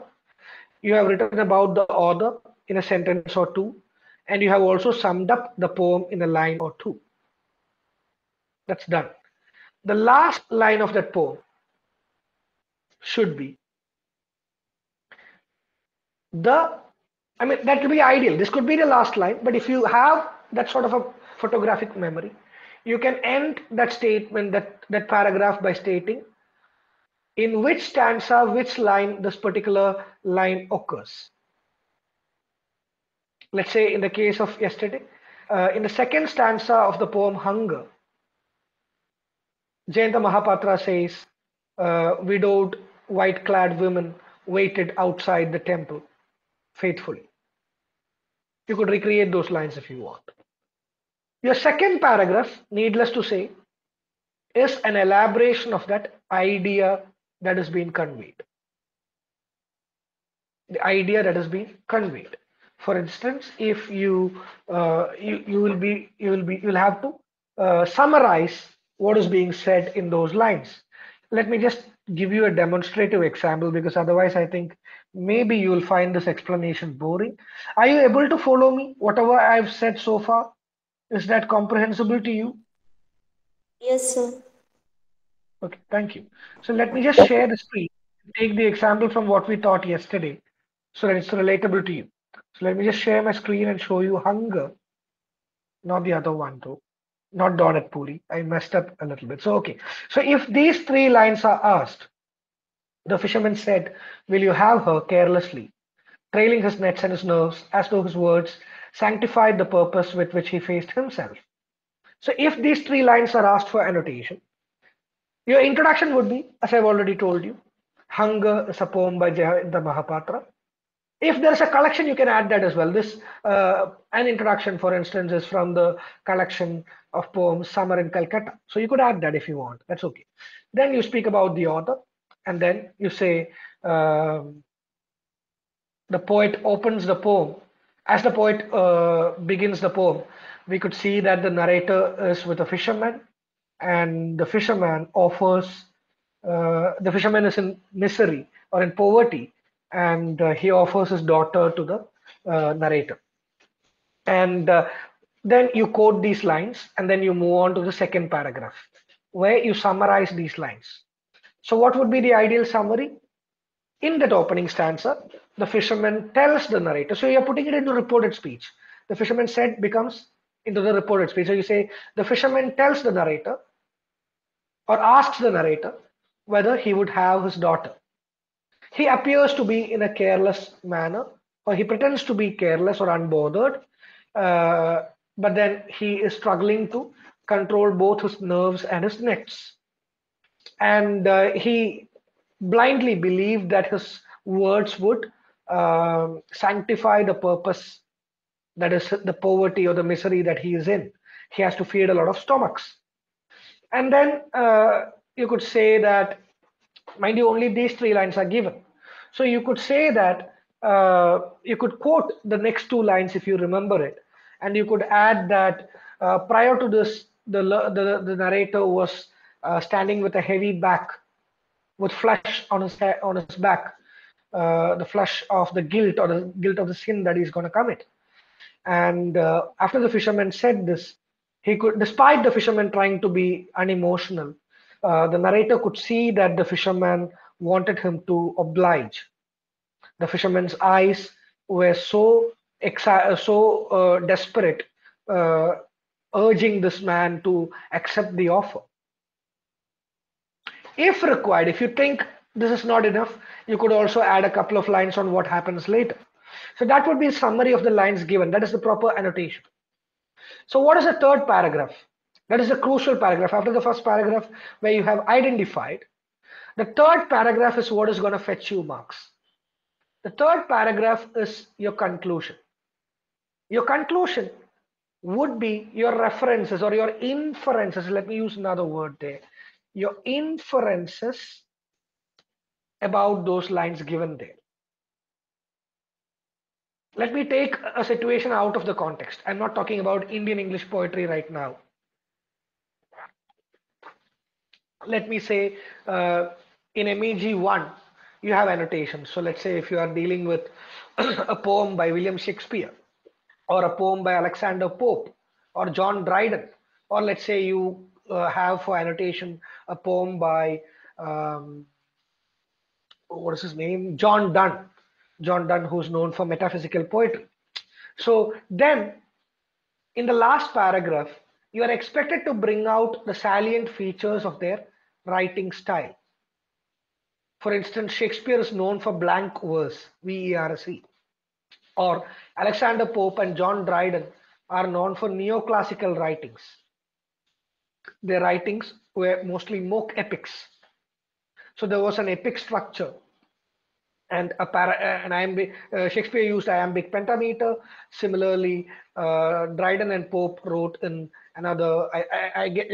You have written about the author in a sentence or two, and you have also summed up the poem in a line or two. That's done. The last line of that poem should be the, I mean, that will be ideal. This could be the last line, but if you have that sort of a photographic memory, you can end that statement, that, that paragraph by stating in which stanza, which line this particular line occurs. Let's say in the case of yesterday, uh, in the second stanza of the poem Hunger, Jayanta Mahapatra says, uh, widowed, white clad women waited outside the temple faithfully. You could recreate those lines if you want. Your second paragraph, needless to say, is an elaboration of that idea that is being conveyed. The idea that is being conveyed. For instance, if you uh, you you will be you will be you'll have to uh, summarize what is being said in those lines. Let me just give you a demonstrative example because otherwise I think maybe you will find this explanation boring. Are you able to follow me? Whatever I've said so far, is that comprehensible to you? Yes, sir. Okay, thank you. So let me just share the screen. Take the example from what we taught yesterday so that it's relatable to you. So let me just share my screen and show you hunger, not the other one though not Dawn at Puri. I messed up a little bit. So, okay. So if these three lines are asked, the fisherman said, Will you have her carelessly, trailing his nets and his nerves, as though his words sanctified the purpose with which he faced himself. So if these three lines are asked for annotation, your introduction would be, as I've already told you, Hunger is a poem by Jayanta Mahapatra. If there's a collection, you can add that as well. This, uh, an introduction, for instance, is from the collection of poems Summer in Calcutta. So you could add that if you want. That's okay. Then you speak about the author, and then you say um, the poet opens the poem. As the poet uh, begins the poem, we could see that the narrator is with a fisherman, and the fisherman offers. Uh, the fisherman is in misery or in poverty, and uh, he offers his daughter to the uh, narrator. And uh, then you quote these lines and then you move on to the second paragraph where you summarize these lines. So, what would be the ideal summary? In that opening stanza, the fisherman tells the narrator. So, you're putting it into reported speech. The fisherman said becomes into the reported speech. So, you say the fisherman tells the narrator or asks the narrator whether he would have his daughter. He appears to be in a careless manner, or he pretends to be careless or unbothered. Uh, but then he is struggling to control both his nerves and his nets. And uh, he blindly believed that his words would uh, sanctify the purpose that is the poverty or the misery that he is in. He has to feed a lot of stomachs. And then uh, you could say that, mind you, only these three lines are given. So you could say that uh, you could quote the next two lines if you remember it and you could add that uh, prior to this, the, the, the narrator was uh, standing with a heavy back, with flesh on his head, on his back, uh, the flesh of the guilt or the guilt of the sin that he's going to commit. And uh, after the fisherman said this, he could, despite the fisherman trying to be unemotional, uh, the narrator could see that the fisherman wanted him to oblige. The fisherman's eyes were so exci- so uh, desperate, uh, urging this man to accept the offer. If required, if you think this is not enough, you could also add a couple of lines on what happens later. So that would be a summary of the lines given. That is the proper annotation. So what is the third paragraph? That is a crucial paragraph. After the first paragraph where you have identified, the third paragraph is what is going to fetch you marks. The third paragraph is your conclusion. Your conclusion would be your references or your inferences. Let me use another word there. Your inferences about those lines given there. Let me take a situation out of the context. I'm not talking about Indian English poetry right now. Let me say uh, in MEG 1, you have annotations. So let's say if you are dealing with a poem by William Shakespeare or a poem by Alexander Pope or John Dryden, or let's say you uh, have for annotation a poem by um, what is his name? John Donne. John Donne, who's known for metaphysical poetry. So then, in the last paragraph, you are expected to bring out the salient features of their writing style. For instance, Shakespeare is known for blank verse, V-E-R-S-E. Or Alexander Pope and John Dryden are known for neoclassical writings. Their writings were mostly mock epics. So there was an epic structure and a para, an iambic, uh, Shakespeare used iambic pentameter. Similarly, uh, Dryden and Pope wrote in another, I, I, I get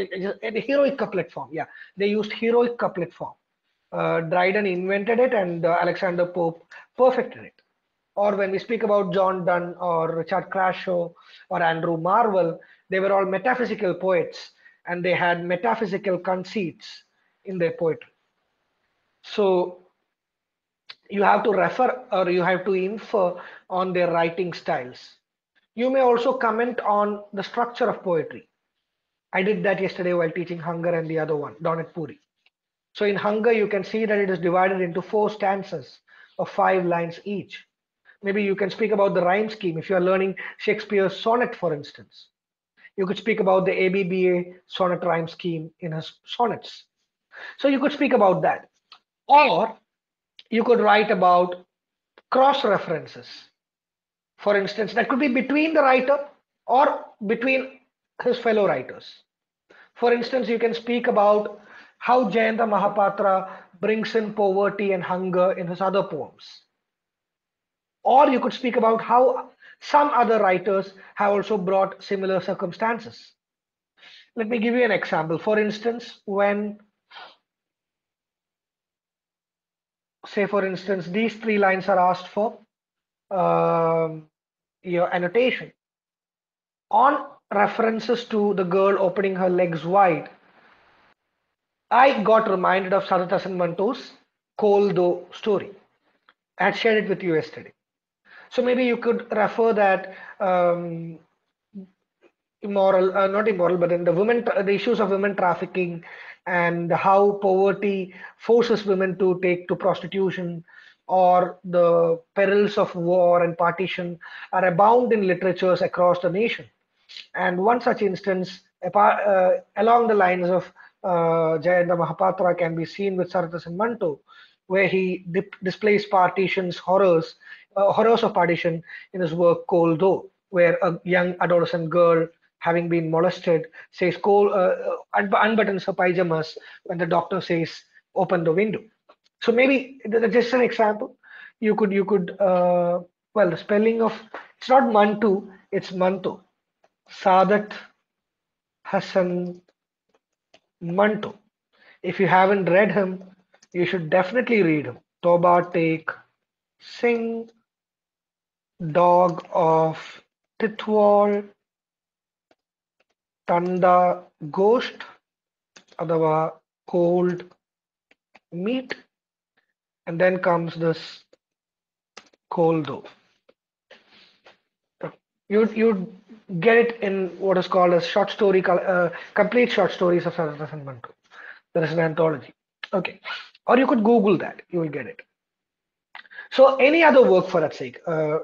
heroic couplet form. Yeah, they used heroic couplet form. Uh, Dryden invented it and uh, Alexander Pope perfected it. Or when we speak about John Donne or Richard Crashaw or Andrew Marvell, they were all metaphysical poets and they had metaphysical conceits in their poetry. So you have to refer or you have to infer on their writing styles. You may also comment on the structure of poetry. I did that yesterday while teaching Hunger and the other one, Dawn at Puri. So in Hunger, you can see that it is divided into four stanzas of five lines each. Maybe you can speak about the rhyme scheme if you are learning Shakespeare's sonnet, for instance. You could speak about the ABBA sonnet rhyme scheme in his sonnets. So you could speak about that. Or you could write about cross references. For instance, that could be between the writer or between his fellow writers. For instance, you can speak about how Jayanta Mahapatra brings in poverty and hunger in his other poems. Or you could speak about how some other writers have also brought similar circumstances. Let me give you an example. For instance, when say for instance, these three lines are asked for um, your annotation. On references to the girl opening her legs wide, I got reminded of Saadat Hasan Manto's Khol story. I had shared it with you yesterday. So maybe you could refer that um, immoral, uh, not immoral, but in the women, the issues of women trafficking and how poverty forces women to take to prostitution or the perils of war and partition are abound in literatures across the nation. And one such instance uh, along the lines of uh, Jayanta Mahapatra can be seen with Saadat Hasan Manto, where he displays partition's horrors, uh, horrors of partition in his work Khol Do, where a young adolescent girl having been molested says Cole uh, uh unbuttons her pajamas when the doctor says open the window. So maybe that's just an example. You could you could uh, well the spelling of it's not Mantu it's Manto. Saadat Hasan Manto. If you haven't read him, you should definitely read him. Toba Tek Singh, Dog of Titwal Thanda Gosht, ಅಥವಾ Cold Meat, and then comes this Khol Do. you you get it in what is called as short story uh, complete short stories of Saadat Hasan Manto there is an anthology. Okay. Or you could google that. You will get it. So any other work for that sake, uh,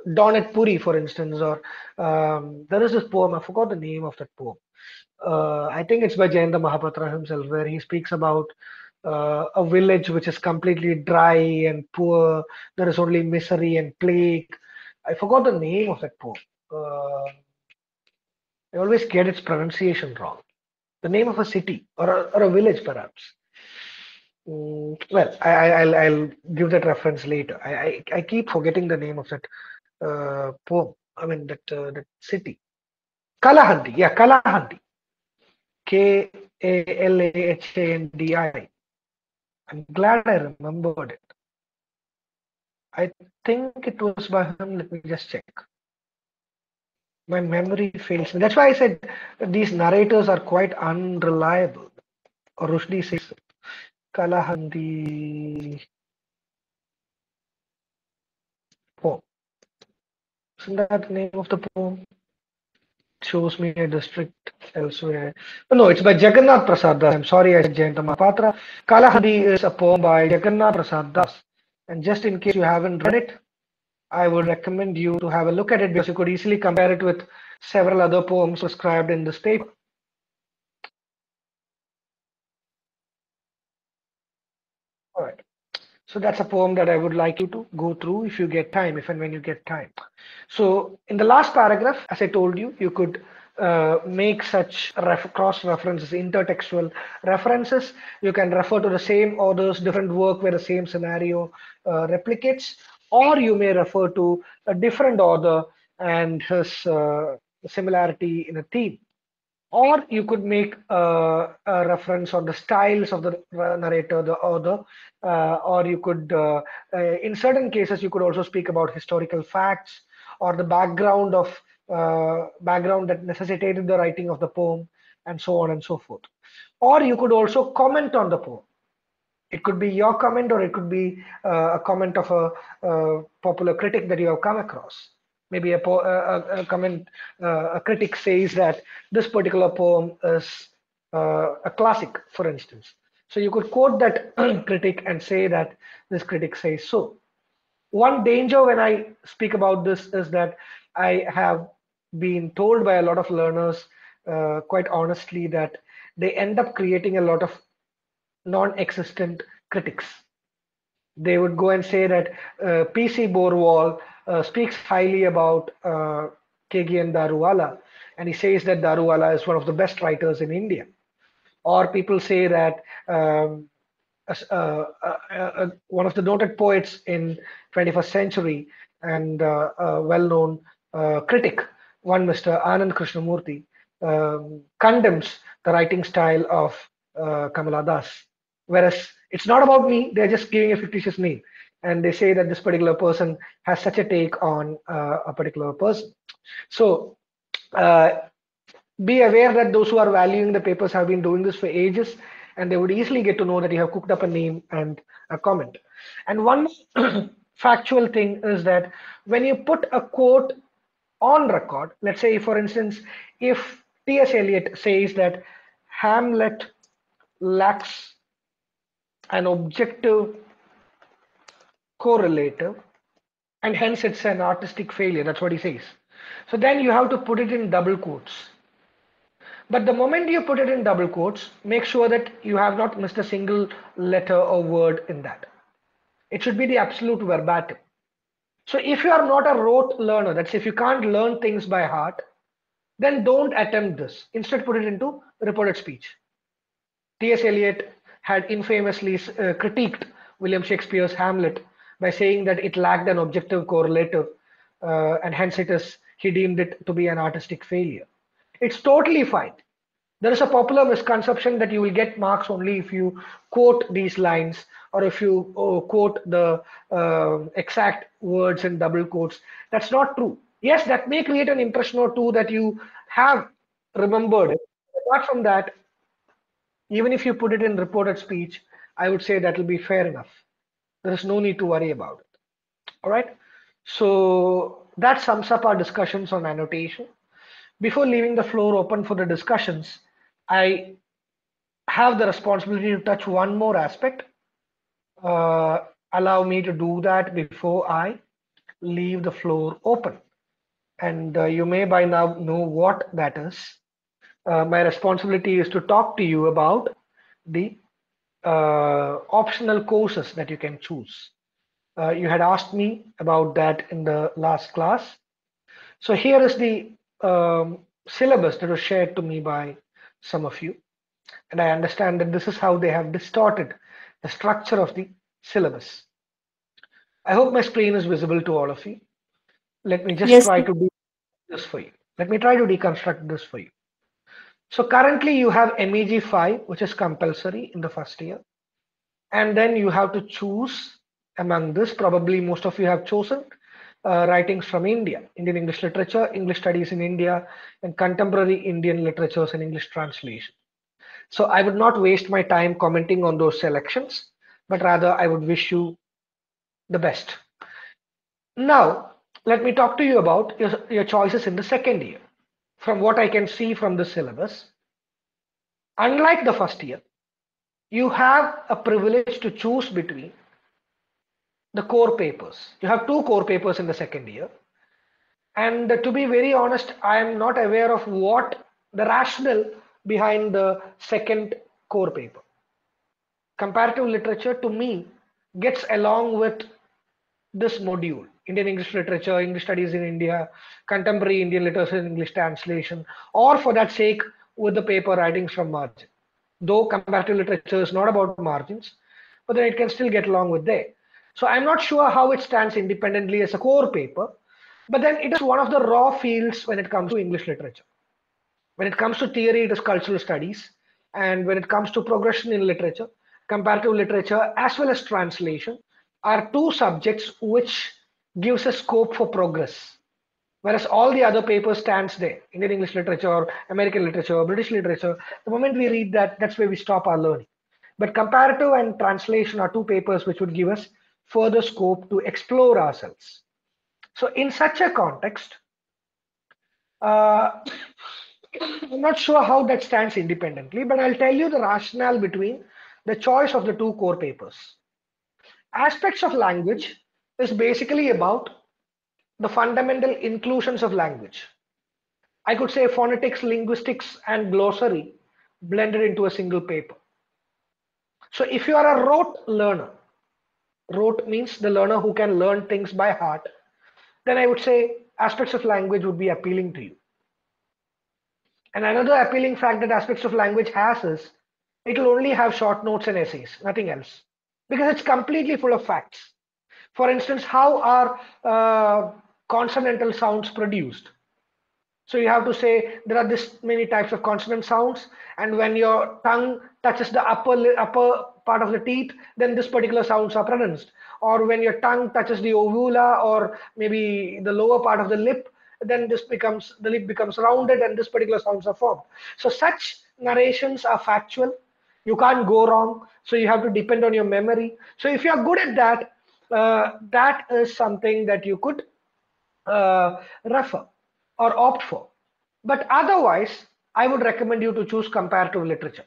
Puri, for instance, or um, there is this poem, I forgot the name of that poem. Uh, I think it's by Jayanta Mahapatra himself, where he speaks about uh, a village which is completely dry and poor. There is only misery and plague. I forgot the name of that poem. Uh, I always get its pronunciation wrong. The name of a city or a, or a village, perhaps. Mm, well, I, will I'll give that reference later. I, I, I, keep forgetting the name of that uh, poem. I mean that uh, that city. Kalahandi. Yeah, Kalahandi. K A L A H A N D I. I'm glad I remembered it. I think it was by him. Let me just check. My memory fails me. That's why I said these narrators are quite unreliable. Or Rushdie says Kalahandi poem. Isn't that the name of the poem? shows me a district elsewhere. Oh, no, it's by Jagannath Prasad Das. I'm sorry, I said Jayanta Mahapatra. Kalahandi is a poem by Jagannath Prasad Das. And just in case you haven't read it, I would recommend you to have a look at it because you could easily compare it with several other poems described in this paper. All right. So that's a poem that I would like you to go through if you get time, if and when you get time. So in the last paragraph, as I told you, you could uh, make such ref cross references, intertextual references. You can refer to the same authors, different work where the same scenario uh, replicates, or you may refer to a different author and his uh, similarity in a theme or you could make uh, a reference on the styles of the narrator, the author, uh, or you could, uh, uh, in certain cases, you could also speak about historical facts or the background of uh, background that necessitated the writing of the poem, and so on and so forth. Or you could also comment on the poem. It could be your comment, or it could be uh, a comment of a, a popular critic that you have come across maybe a, a, a comment, a critic says that this particular poem is uh, a classic, for instance. So you could quote that critic and say that this critic says so. One danger when I speak about this is that I have been told by a lot of learners uh, quite honestly that they end up creating a lot of non-existent critics. They would go and say that uh, PC Borwall uh, speaks highly about uh, KGN Daruwalla, and he says that Daruwalla is one of the best writers in India. Or people say that um, uh, uh, uh, one of the noted poets in 21st century and a well-known critic, one Mr. Anand Krishnamurthy, um, condemns the writing style of Kamala Das. Whereas it's not about me, they're just giving a fictitious name and they say that this particular person has such a take on uh, a particular person. So uh, be aware that those who are valuing the papers have been doing this for ages and they would easily get to know that you have cooked up a name and a comment. And one factual thing is that when you put a quote on record, let's say, for instance, if T.S. Eliot says that Hamlet lacks an objective correlative and hence it's an artistic failure that's what he says. So then you have to put it in double quotes. But the moment you put it in double quotes make sure that you have not missed a single letter or word in that. It should be the absolute verbatim. So if you are not a rote learner that's if you can't learn things by heart then don't attempt this. Instead put it into reported speech. Ts eliot had infamously uh, critiqued william shakespeare's hamlet by saying that it lacked an objective correlative uh, and hence it is he deemed it to be an artistic failure. It's totally fine. There is a popular misconception that you will get marks only if you quote these lines or if you oh, quote the uh, exact words in double quotes. That's not true. Yes, that may create an impression or two that you have remembered. Apart from that, even if you put it in reported speech, I would say that will be fair enough there is no need to worry about it. All right. So that sums up our discussions on annotation. before leaving the floor open for the discussions, I have the responsibility to touch one more aspect. Uh, allow me to do that before I leave the floor open. And uh, you may by now know what that is. Uh, my responsibility is to talk to you about the uh, optional courses that you can choose. Uh, you had asked me about that in the last class. So here is the um, syllabus that was shared to me by some of you. And I understand that this is how they have distorted the structure of the syllabus. I hope my screen is visible to all of you. Let me just Yes, try to do this for you. Let me try to deconstruct this for you. So currently you have MEG 5, which is compulsory in the first year. And then you have to choose among this, probably most of you have chosen uh, writings from India, Indian English literature, English studies in India, and contemporary Indian literatures and English translation. So I would not waste my time commenting on those selections, but rather I would wish you the best. Now, let me talk to you about your, your choices in the second year. From what I can see from the syllabus, unlike the first year, you have a privilege to choose between the core papers. You have two core papers in the second year. And to be very honest, I am not aware of what the rationale behind the second core paper. Comparative literature to me gets along with this module Indian English literature, English studies in India, contemporary Indian literature and English translation, or for that sake, with the paper writings from margin. Though comparative literature is not about margins, but then it can still get along with there. So I'm not sure how it stands independently as a core paper, but then it is one of the raw fields when it comes to English literature. When it comes to theory, it is cultural studies. And when it comes to progression in literature, comparative literature as well as translation are two subjects which gives a scope for progress. Whereas all the other papers stands there, Indian English literature, American literature, or British literature, the moment we read that, that's where we stop our learning. But comparative and translation are two papers which would give us further scope to explore ourselves. So in such a context, uh, I'm not sure how that stands independently, but I'll tell you the rationale between the choice of the two core papers. Aspects of language is basically about the fundamental inclusions of language. I could say phonetics, linguistics, and glossary blended into a single paper. So if you are a rote learner, rote means the learner who can learn things by heart, then I would say aspects of language would be appealing to you. And another appealing fact that aspects of language has is it will only have short notes and essays, nothing else, because it's completely full of facts. For instance, how are uh, consonantal sounds produced? So you have to say there are this many types of consonant sounds, and when your tongue touches the upper upper part of the teeth, then this particular sounds are pronounced. Or when your tongue touches the uvula or maybe the lower part of the lip, then this becomes the lip becomes rounded, and this particular sounds are formed. So such narrations are factual. You can't go wrong. So you have to depend on your memory. So if you are good at that, that is something that you could uh, refer or opt for. But otherwise, I would recommend you to choose comparative literature.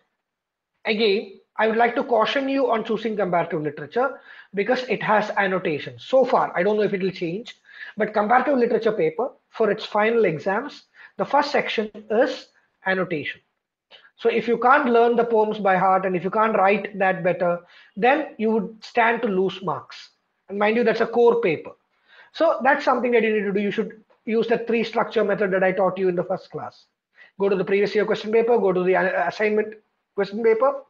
Again, I would like to caution you on choosing comparative literature because it has annotations. So far, I don't know if it will change, but comparative literature paper for its final exams, the first section is annotation. So if you can't learn the poems by heart and if you can't write that better, then you would stand to lose marks. And mind you, that's a core paper. So that's something that you need to do. You should use the three structure method that I taught you in the first class. Go to the previous year question paper, go to the assignment question paper,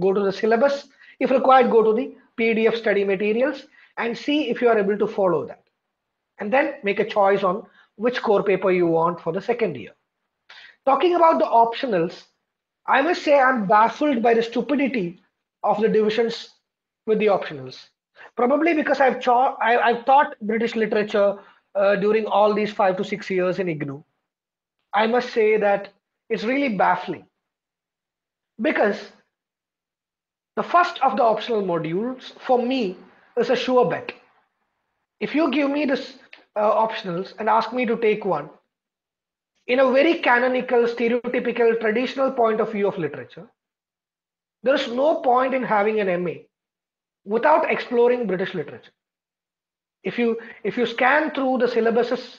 go to the syllabus. If required, go to the PDF study materials and see if you are able to follow that. And then make a choice on which core paper you want for the second year. Talking about the optionals, I must say I'm baffled by the stupidity of the divisions with the optionals. Probably because I've, cha- I, I've taught British literature uh, during all these five to six years in IGNOU. I must say that it's really baffling because the first of the optional modules for me is a sure bet. If you give me this uh, optionals and ask me to take one, in a very canonical, stereotypical, traditional point of view of literature, there is no point in having an MA without exploring British literature. If you if you scan through the syllabuses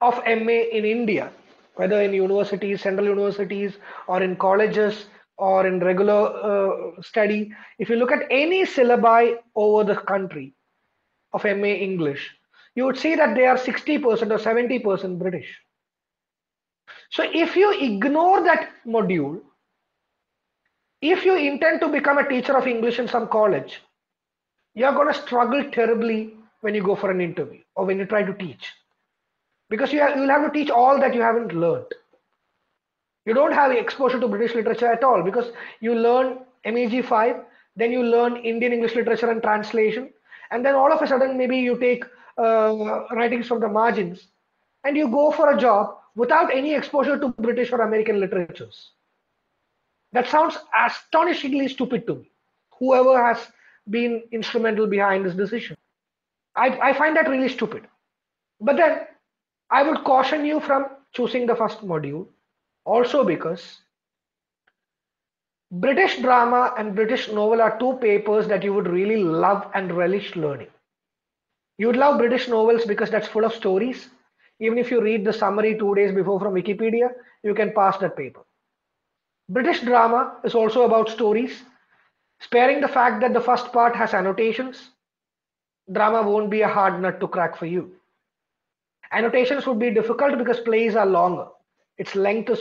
of MA in India, whether in universities, central universities, or in colleges, or in regular uh, study, if you look at any syllabi over the country of MA English, you would see that they are 60% or 70% British. So if you ignore that module, if you intend to become a teacher of English in some college, you're going to struggle terribly when you go for an interview or when you try to teach because you have, you'll have to teach all that you haven't learned. You don't have exposure to British literature at all because you learn MEG 5, then you learn Indian English literature and translation, and then all of a sudden maybe you take uh, writings from the margins and you go for a job without any exposure to British or American literatures. That sounds astonishingly stupid to me. Whoever has been instrumental behind this decision. I, I find that really stupid. But then I would caution you from choosing the first module also because British drama and British novel are two papers that you would really love and relish learning. You would love British novels because that's full of stories. Even if you read the summary two days before from Wikipedia, you can pass that paper. British drama is also about stories, sparing the fact that the first part has annotations. Drama won't be a hard nut to crack for you. Annotations would be difficult because plays are longer. Its length is,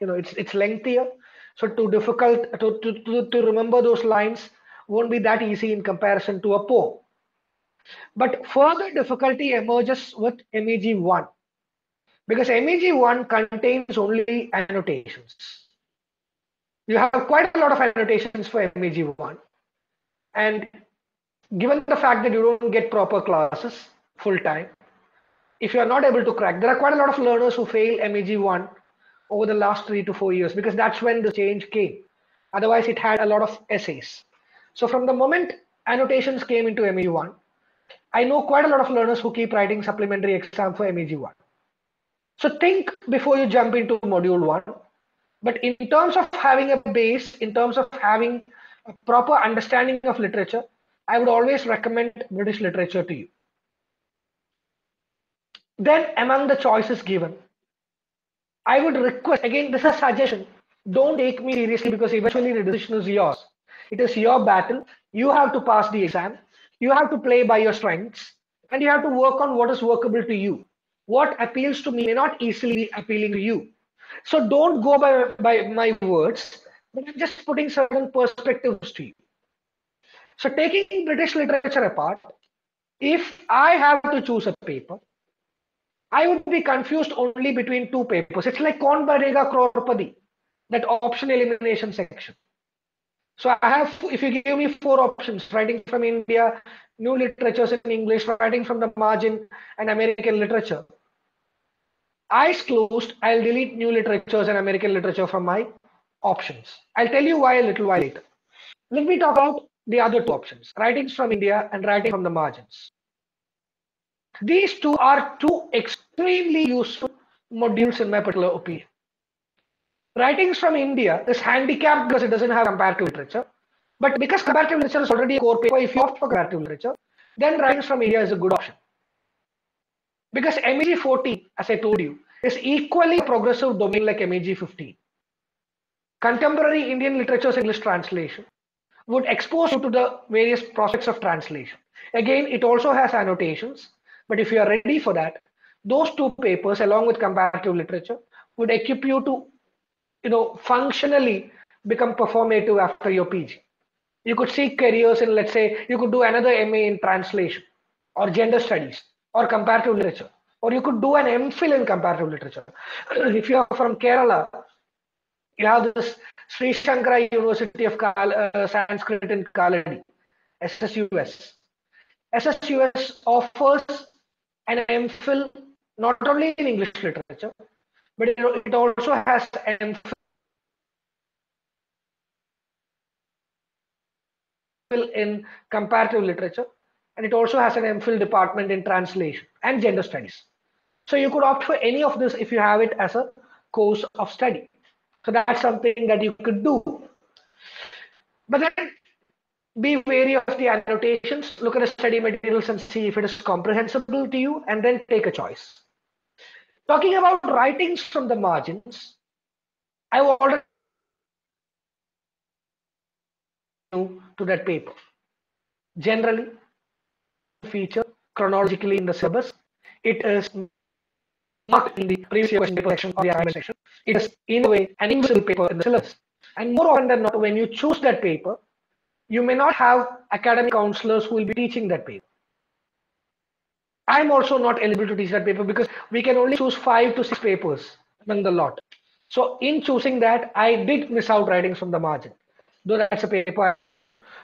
you know, it's it's lengthier. So too difficult to, to, to, to remember those lines won't be that easy in comparison to a poem. But further difficulty emerges with MEG 1 because MEG 1 contains only annotations. You have quite a lot of annotations for MEG 1. And given the fact that you don't get proper classes full time, if you are not able to crack, there are quite a lot of learners who fail MEG 1 over the last three to four years because that's when the change came. Otherwise, it had a lot of essays. So from the moment annotations came into MEG 1, I know quite a lot of learners who keep writing supplementary exam for MEG 1. So think before you jump into module 1. But in terms of having a base, in terms of having a proper understanding of literature, I would always recommend British literature to you. Then among the choices given, I would request, again, this is a suggestion. Don't take me seriously because eventually the decision is yours. It is your battle. You have to pass the exam. You have to play by your strengths and you have to work on what is workable to you. What appeals to me may not easily be appealing to you. So don't go by, by my words, but I'm just putting certain perspectives to you. So taking British literature apart, if I have to choose a paper, I would be confused only between two papers. It's like Kaun Banega Crorepati, that option elimination section. So I have, if you give me four options, writing from India, new literatures in English, writing from the margin, and American literature. Eyes closed, I'll delete new literatures and American literature from my options. I'll tell you why a little while later. Let me talk about the other two options, writings from India and writing from the margins. These two are two extremely useful modules in my particular opinion. Writings from India is handicapped because it doesn't have comparative literature. But because comparative literature is already a core paper, if you opt for comparative literature, then writings from India is a good option. Because MEG 14, as I told you, is equally progressive domain like MEG 15. Contemporary Indian literature's English translation would expose you to the various prospects of translation. Again, it also has annotations, but if you are ready for that, those two papers, along with comparative literature, would equip you to, you know, functionally become performative after your PG. You could seek careers in, let's say, you could do another MA in translation or gender studies or comparative literature, or you could do an MPhil in comparative literature. if you are from Kerala, you have this Sri Shankara University of Kal uh, Sanskrit in Kalady, SSUS. SSUS offers an MPhil not only in English literature, but it, it also has MPhil in comparative literature, and it also has an MPhil department in translation and gender studies. So you could opt for any of this if you have it as a course of study. So that's something that you could do. But then be wary of the annotations, look at the study materials and see if it is comprehensible to you, and then take a choice. Talking about writings from the margins, I've already to that paper. Generally, feature chronologically in the syllabus. It is marked in the previous year question paper section or the assignment section. It is in a way an invisible paper in the syllabus. And more often than not, when you choose that paper, you may not have academic counselors who will be teaching that paper. I'm also not eligible to teach that paper because we can only choose five to six papers among the lot. So in choosing that, I did miss out writings from the margin, though that's a paper.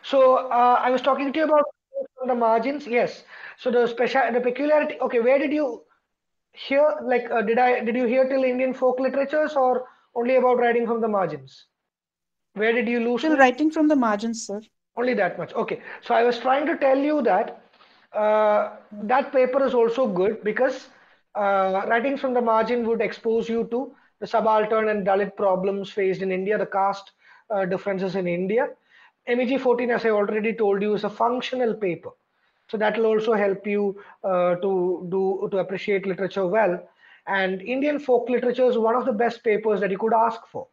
So uh, I was talking to you about the margins. Yes. So the special, the peculiarity. Okay, where did you hear? Like, uh, did I did you hear till Indian folk literatures or only about writing from the margins? Where did you lose? Still writing from the margins, sir. Only that much. Okay. So I was trying to tell you that uh, that paper is also good because uh, writing from the margin would expose you to the subaltern and Dalit problems faced in India, the caste uh, differences in India. MEG 14, as I already told you, is a functional paper. So that will also help you uh, to do to appreciate literature well. And Indian folk literature is one of the best papers that you could ask for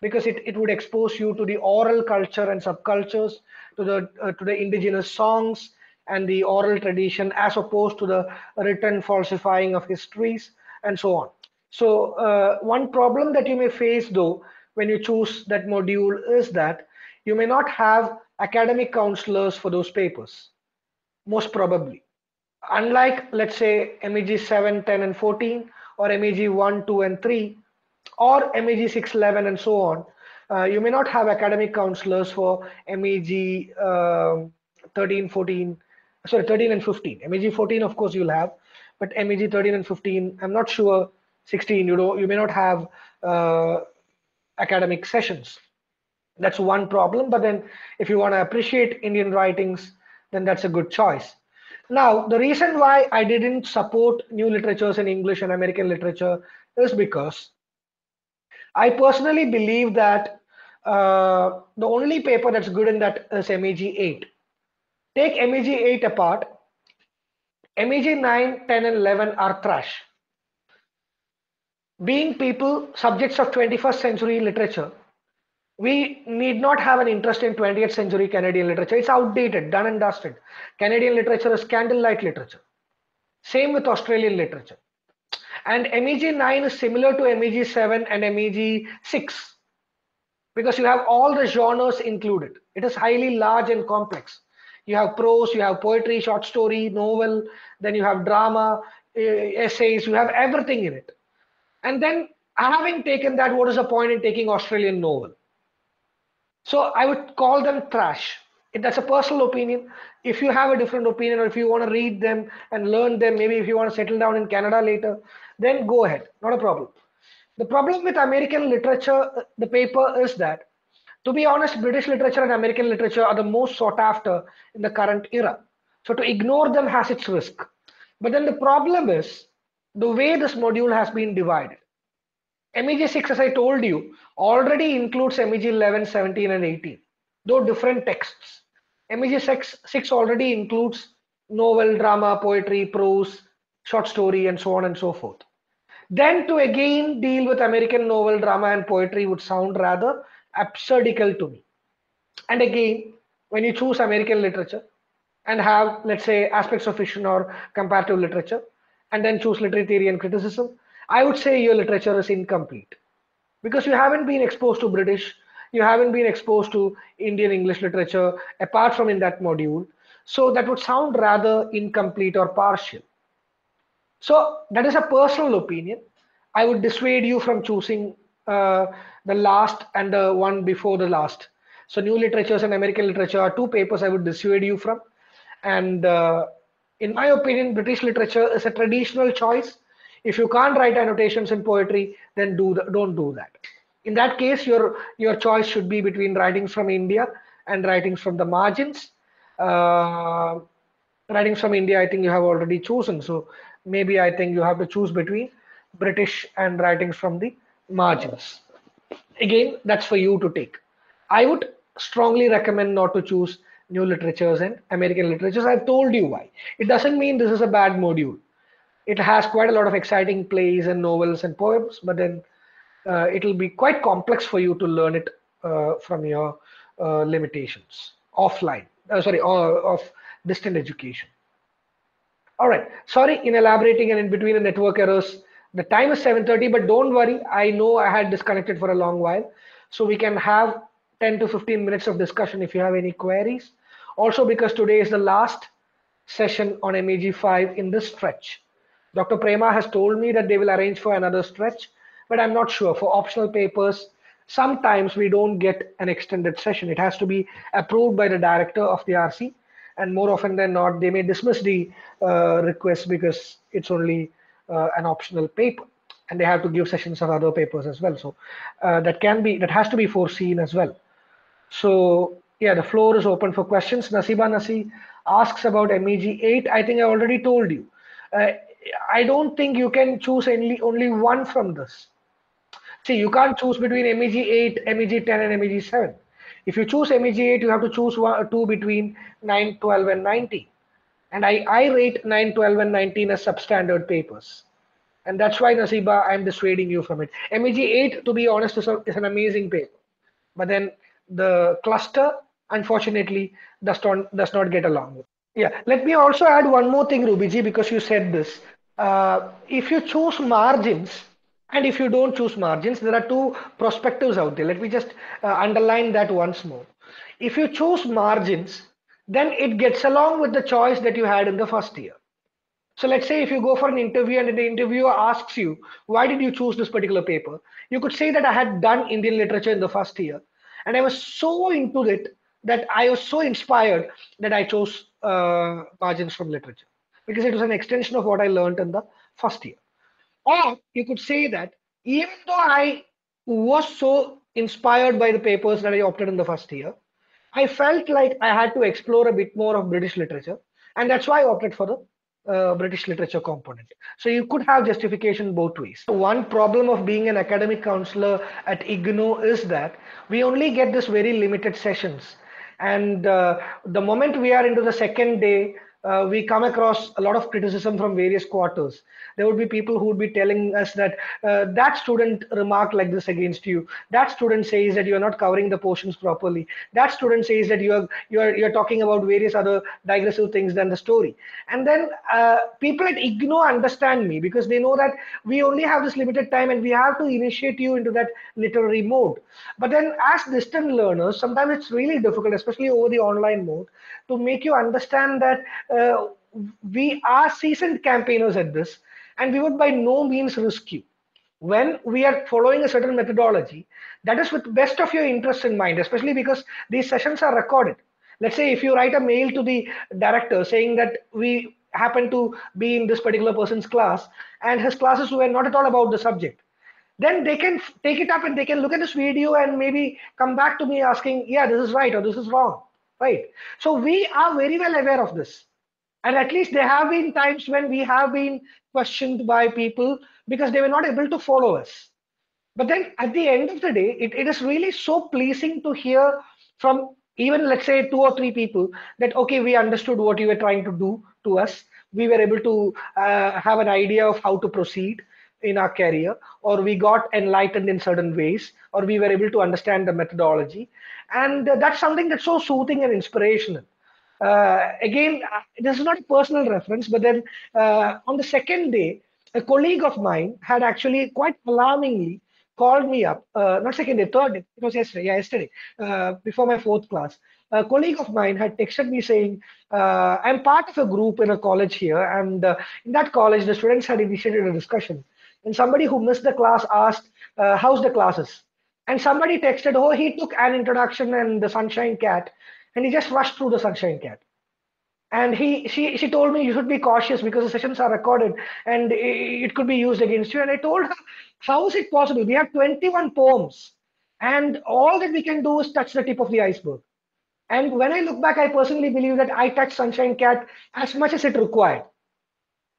because it, it would expose you to the oral culture and subcultures, to the uh, to the indigenous songs and the oral tradition, as opposed to the written falsifying of histories and so on. So uh, one problem that you may face though when you choose that module is that you may not have academic counselors for those papers, most probably. Unlike, let's say, MEG 7, 10, and 14, or MEG 1, 2, and 3, or MEG 6, 11, and so on, uh, you may not have academic counselors for MEG uh, 13, 14, sorry, 13 and 15. MEG 14, of course, you'll have, but MEG 13 and 15, I'm not sure 16, you know, you may not have uh, academic sessions. That's one problem. But then if you want to appreciate Indian writings, then that's a good choice. Now, the reason why I didn't support new literatures in English and American literature is because I personally believe that uh, the only paper that's good in that is MEG 8. Take MEG 8 apart. MEG 9, 10, and 11 are trash. Being people subjects of 21st century literature, we need not have an interest in 20th century Canadian literature. It's outdated, done and dusted. Canadian literature is candlelight literature. Same with Australian literature. And MEG 9 is similar to MEG 7 and MEG 6 because you have all the genres included. It is highly large and complex. You have prose, you have poetry, short story, novel, then you have drama, eh, essays, you have everything in it. And then having taken that, what is the point in taking Australian novel? So I would call them trash. That's a personal opinion. If you have a different opinion or if you want to read them and learn them, maybe if you want to settle down in Canada later, then go ahead. Not a problem. The problem with American literature, uh, the paper is that, to be honest, British literature and American literature are the most sought after in the current era. So to ignore them has its risk. But then the problem is the way this module has been divided. MEG 6, as I told you, already includes MEG 11, 17, and 18, though different texts. MEG 6, 6 already includes novel, drama, poetry, prose, short story, and so on and so forth. Then to again deal with American novel, drama, and poetry would sound rather absurdical to me. And again, when you choose American literature and have, let's say, aspects of fiction or comparative literature, and then choose literary theory and criticism, I would say your literature is incomplete because you haven't been exposed to British, you haven't been exposed to Indian English literature apart from in that module. So that would sound rather incomplete or partial. So that is a personal opinion. I would dissuade you from choosing uh, the last and the one before the last. So new literatures and American literature are two papers I would dissuade you from. And uh, in my opinion, British literature is a traditional choice. If you can't write annotations in poetry, then do the, don't do that. In that case, your your choice should be between writings from India and writings from the margins. Uh, writings from India, I think you have already chosen. So maybe I think you have to choose between British and writings from the margins. Again, that's for you to take. I would strongly recommend not to choose new literatures and American literatures. I've told you why. It doesn't mean this is a bad module. It has quite a lot of exciting plays and novels and poems, but then uh, it'll be quite complex for you to learn it uh, from your uh, limitations offline. Uh, sorry, of distant education. All right. Sorry in elaborating and in between the network errors. The time is 7.30, but don't worry. I know I had disconnected for a long while. So we can have 10 to 15 minutes of discussion if you have any queries. Also because today is the last session on MAG5 in this stretch. Dr. Prema has told me that they will arrange for another stretch, but I'm not sure. For optional papers, sometimes we don't get an extended session. It has to be approved by the director of the RC. And more often than not, they may dismiss the uh, request because it's only uh, an optional paper and they have to give sessions of other papers as well. So uh, that can be, that has to be foreseen as well. So yeah, the floor is open for questions. Nasiba Nasi asks about MEG 8. I think I already told you. I don't think you can choose only, only one from this. See, you can't choose between MEG 8, MEG 10 and MEG 7. If you choose MEG 8, you have to choose one, two between 9, 12 and 19. And I, I rate 9, 12 and 19 as substandard papers. And that's why, Nasiba, I'm dissuading you from it. MEG 8, to be honest, is, a, is an amazing paper. But then the cluster unfortunately does not does not get along with. Yeah, let me also add one more thing, Rubiji, because you said this. Uh, if you choose margins and if you don't choose margins, there are two perspectives out there. Let me just uh, underline that once more. If you choose margins, then it gets along with the choice that you had in the first year. So let's say if you go for an interview and the interviewer asks you, why did you choose this particular paper? You could say that I had done Indian literature in the first year and I was so into it that I was so inspired that I chose uh, margins from literature because it was an extension of what I learned in the first year. Or you could say that even though I was so inspired by the papers that I opted in the first year, I felt like I had to explore a bit more of British literature. And that's why I opted for the uh, British literature component. So you could have justification both ways. One problem of being an academic counselor at IGNOU is that we only get this very limited sessions. And uh, the moment we are into the second day, uh, we come across a lot of criticism from various quarters. There would be people who would be telling us that uh, that student remarked like this against you. That student says that you are not covering the portions properly. That student says that you are you are you are talking about various other digressive things than the story. And then uh, people at IGNOU understand me because they know that we only have this limited time and we have to initiate you into that literary mode. But then as distant learners, sometimes it's really difficult, especially over the online mode, to make you understand that uh, we are seasoned campaigners at this and we would by no means risk you. When we are following a certain methodology that is with best of your interest in mind especially because these sessions are recorded. Let's say if you write a mail to the director saying that we happen to be in this particular person's class and his classes were not at all about the subject then they can take it up and they can look at this video and maybe come back to me asking yeah this is right or this is wrong right? So we are very well aware of this and at least there have been times when we have been questioned by people because they were not able to follow us. But then at the end of the day it, it is really so pleasing to hear from even let's say two or three people that okay we understood what you were trying to do to us. We were able to uh, have an idea of how to proceed in our career or we got enlightened in certain ways or we were able to understand the methodology. And uh, that's something that's so soothing and inspirational uh, again uh, this is not a personal reference but then uh, on the second day a colleague of mine had actually quite alarmingly called me up uh, not second day third day it was yesterday yeah yesterday uh, before my fourth class. A colleague of mine had texted me saying i'm part of a group in a college here and in that college the students had initiated a discussion. And somebody who missed the class asked how's the classes? And somebody texted, oh, he took an introduction and the Sunshine Cat, and he just rushed through the Sunshine Cat. And he, she, she told me you should be cautious because the sessions are recorded and it could be used against you. And I told her, how is it possible? We have 21 poems, and all that we can do is touch the tip of the iceberg. And when I look back, I personally believe that I touched Sunshine Cat as much as it required.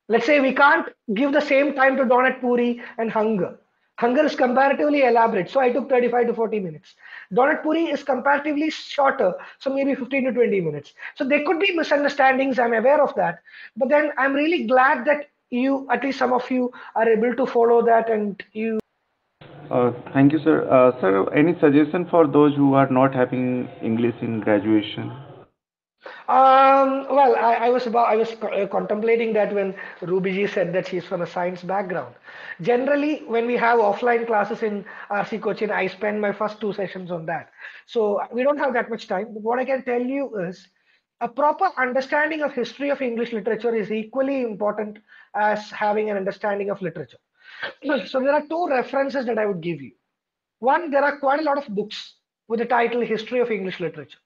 Let's say we can't give the same time to Dawn at Puri and Hunger. Hunger is comparatively elaborate, so I took 35 to 40 minutes. Dawn at Puri is comparatively shorter, so maybe 15 to 20 minutes. So there could be misunderstandings, I'm aware of that. But then I'm really glad that you, at least some of you, are able to follow that and you. Uh, thank you, sir. Uh, sir, any suggestion for those who are not having English in graduation? Um, well, I, I was about I was co- uh, contemplating that when Rubiji said that she's from a science background. Generally, when we have offline classes in RC Cochin, I spend my first two sessions on that. So we don't have that much time. But what I can tell you is a proper understanding of history of English literature is equally important as having an understanding of literature. So there are two references that I would give you. One, there are quite a lot of books with the title History of English Literature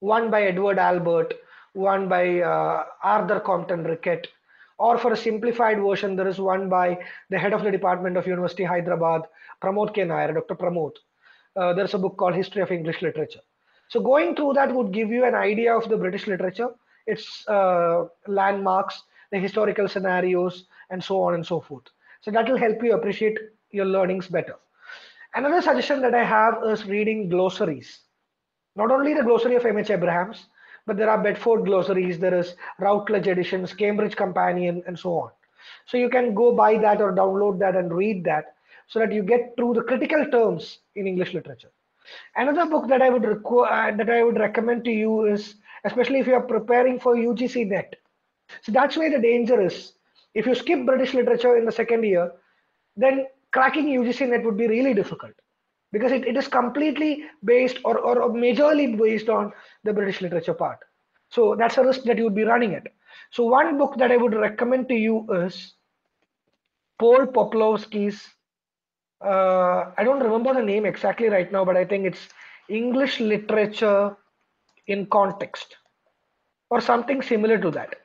one by Edward Albert, one by uh, Arthur Compton Rickett, or for a simplified version, there is one by the head of the Department of University Hyderabad, Pramod K. Nayar, Dr. Pramod. Uh, there's a book called History of English Literature. So going through that would give you an idea of the British literature, its uh, landmarks, the historical scenarios, and so on and so forth. So that will help you appreciate your learnings better. Another suggestion that I have is reading glossaries not only the glossary of M.H. Abrams, but there are Bedford glossaries, there is Routledge editions, Cambridge Companion, and so on. So you can go buy that or download that and read that so that you get through the critical terms in English literature. Another book that I would uh, that I would recommend to you is, especially if you are preparing for UGC NET. So that's where the danger is. If you skip British literature in the second year, then cracking UGC NET would be really difficult because it, it is completely based or, or majorly based on the British literature part. So that's a risk that you would be running it. So one book that I would recommend to you is Paul Poplawski's, uh, I don't remember the name exactly right now, but I think it's English Literature in Context or something similar to that.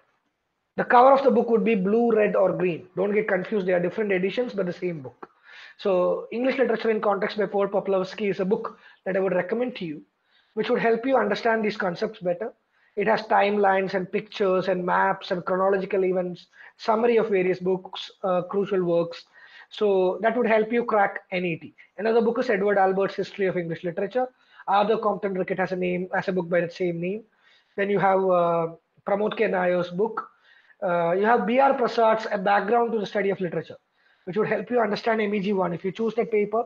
The cover of the book would be blue, red, or green. Don't get confused. They are different editions, but the same book. So English Literature in Context by Paul Poplawski is a book that I would recommend to you, which would help you understand these concepts better. It has timelines and pictures and maps and chronological events, summary of various books, uh, crucial works. So that would help you crack NET. Another book is Edward Albert's History of English Literature. Arthur Compton Rickett has a name, has a book by the same name. Then you have uh, Pramod K. Nayar's book. Uh, you have B.R. Prasad's A Background to the Study of Literature which would help you understand MEG1. If you choose that paper,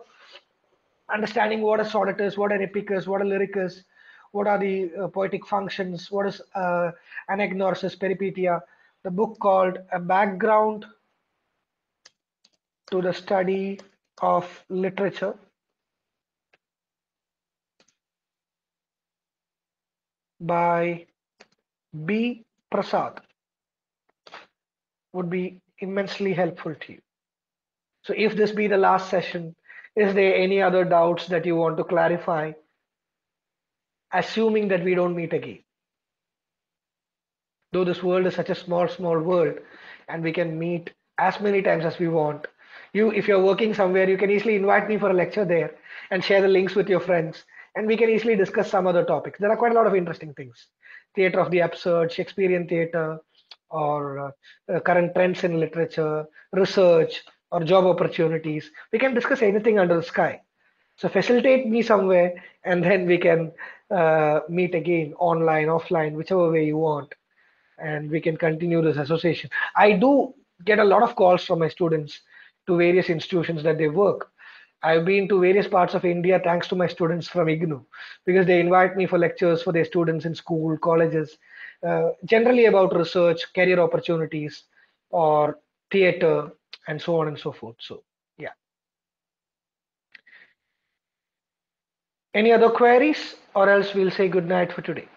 understanding what a sonnet is, what an epic is, what a lyric is, what are the uh, poetic functions, what is uh, anagnorisis, peripeteia, the book called A Background to the Study of Literature by B. Prasad would be immensely helpful to you. So if this be the last session, is there any other doubts that you want to clarify, assuming that we don't meet again? Though this world is such a small, small world, and we can meet as many times as we want. You, if you're working somewhere, you can easily invite me for a lecture there and share the links with your friends, and we can easily discuss some other topics. There are quite a lot of interesting things. Theater of the absurd, Shakespearean theater, or uh, current trends in literature, research, or job opportunities. We can discuss anything under the sky. So facilitate me somewhere, and then we can uh, meet again online, offline, whichever way you want, and we can continue this association. I do get a lot of calls from my students to various institutions that they work. I've been to various parts of India thanks to my students from IGNOU because they invite me for lectures for their students in school, colleges, uh, generally about research, career opportunities, or theater, and so on and so forth. So, yeah. Any other queries, or else we'll say good night for today.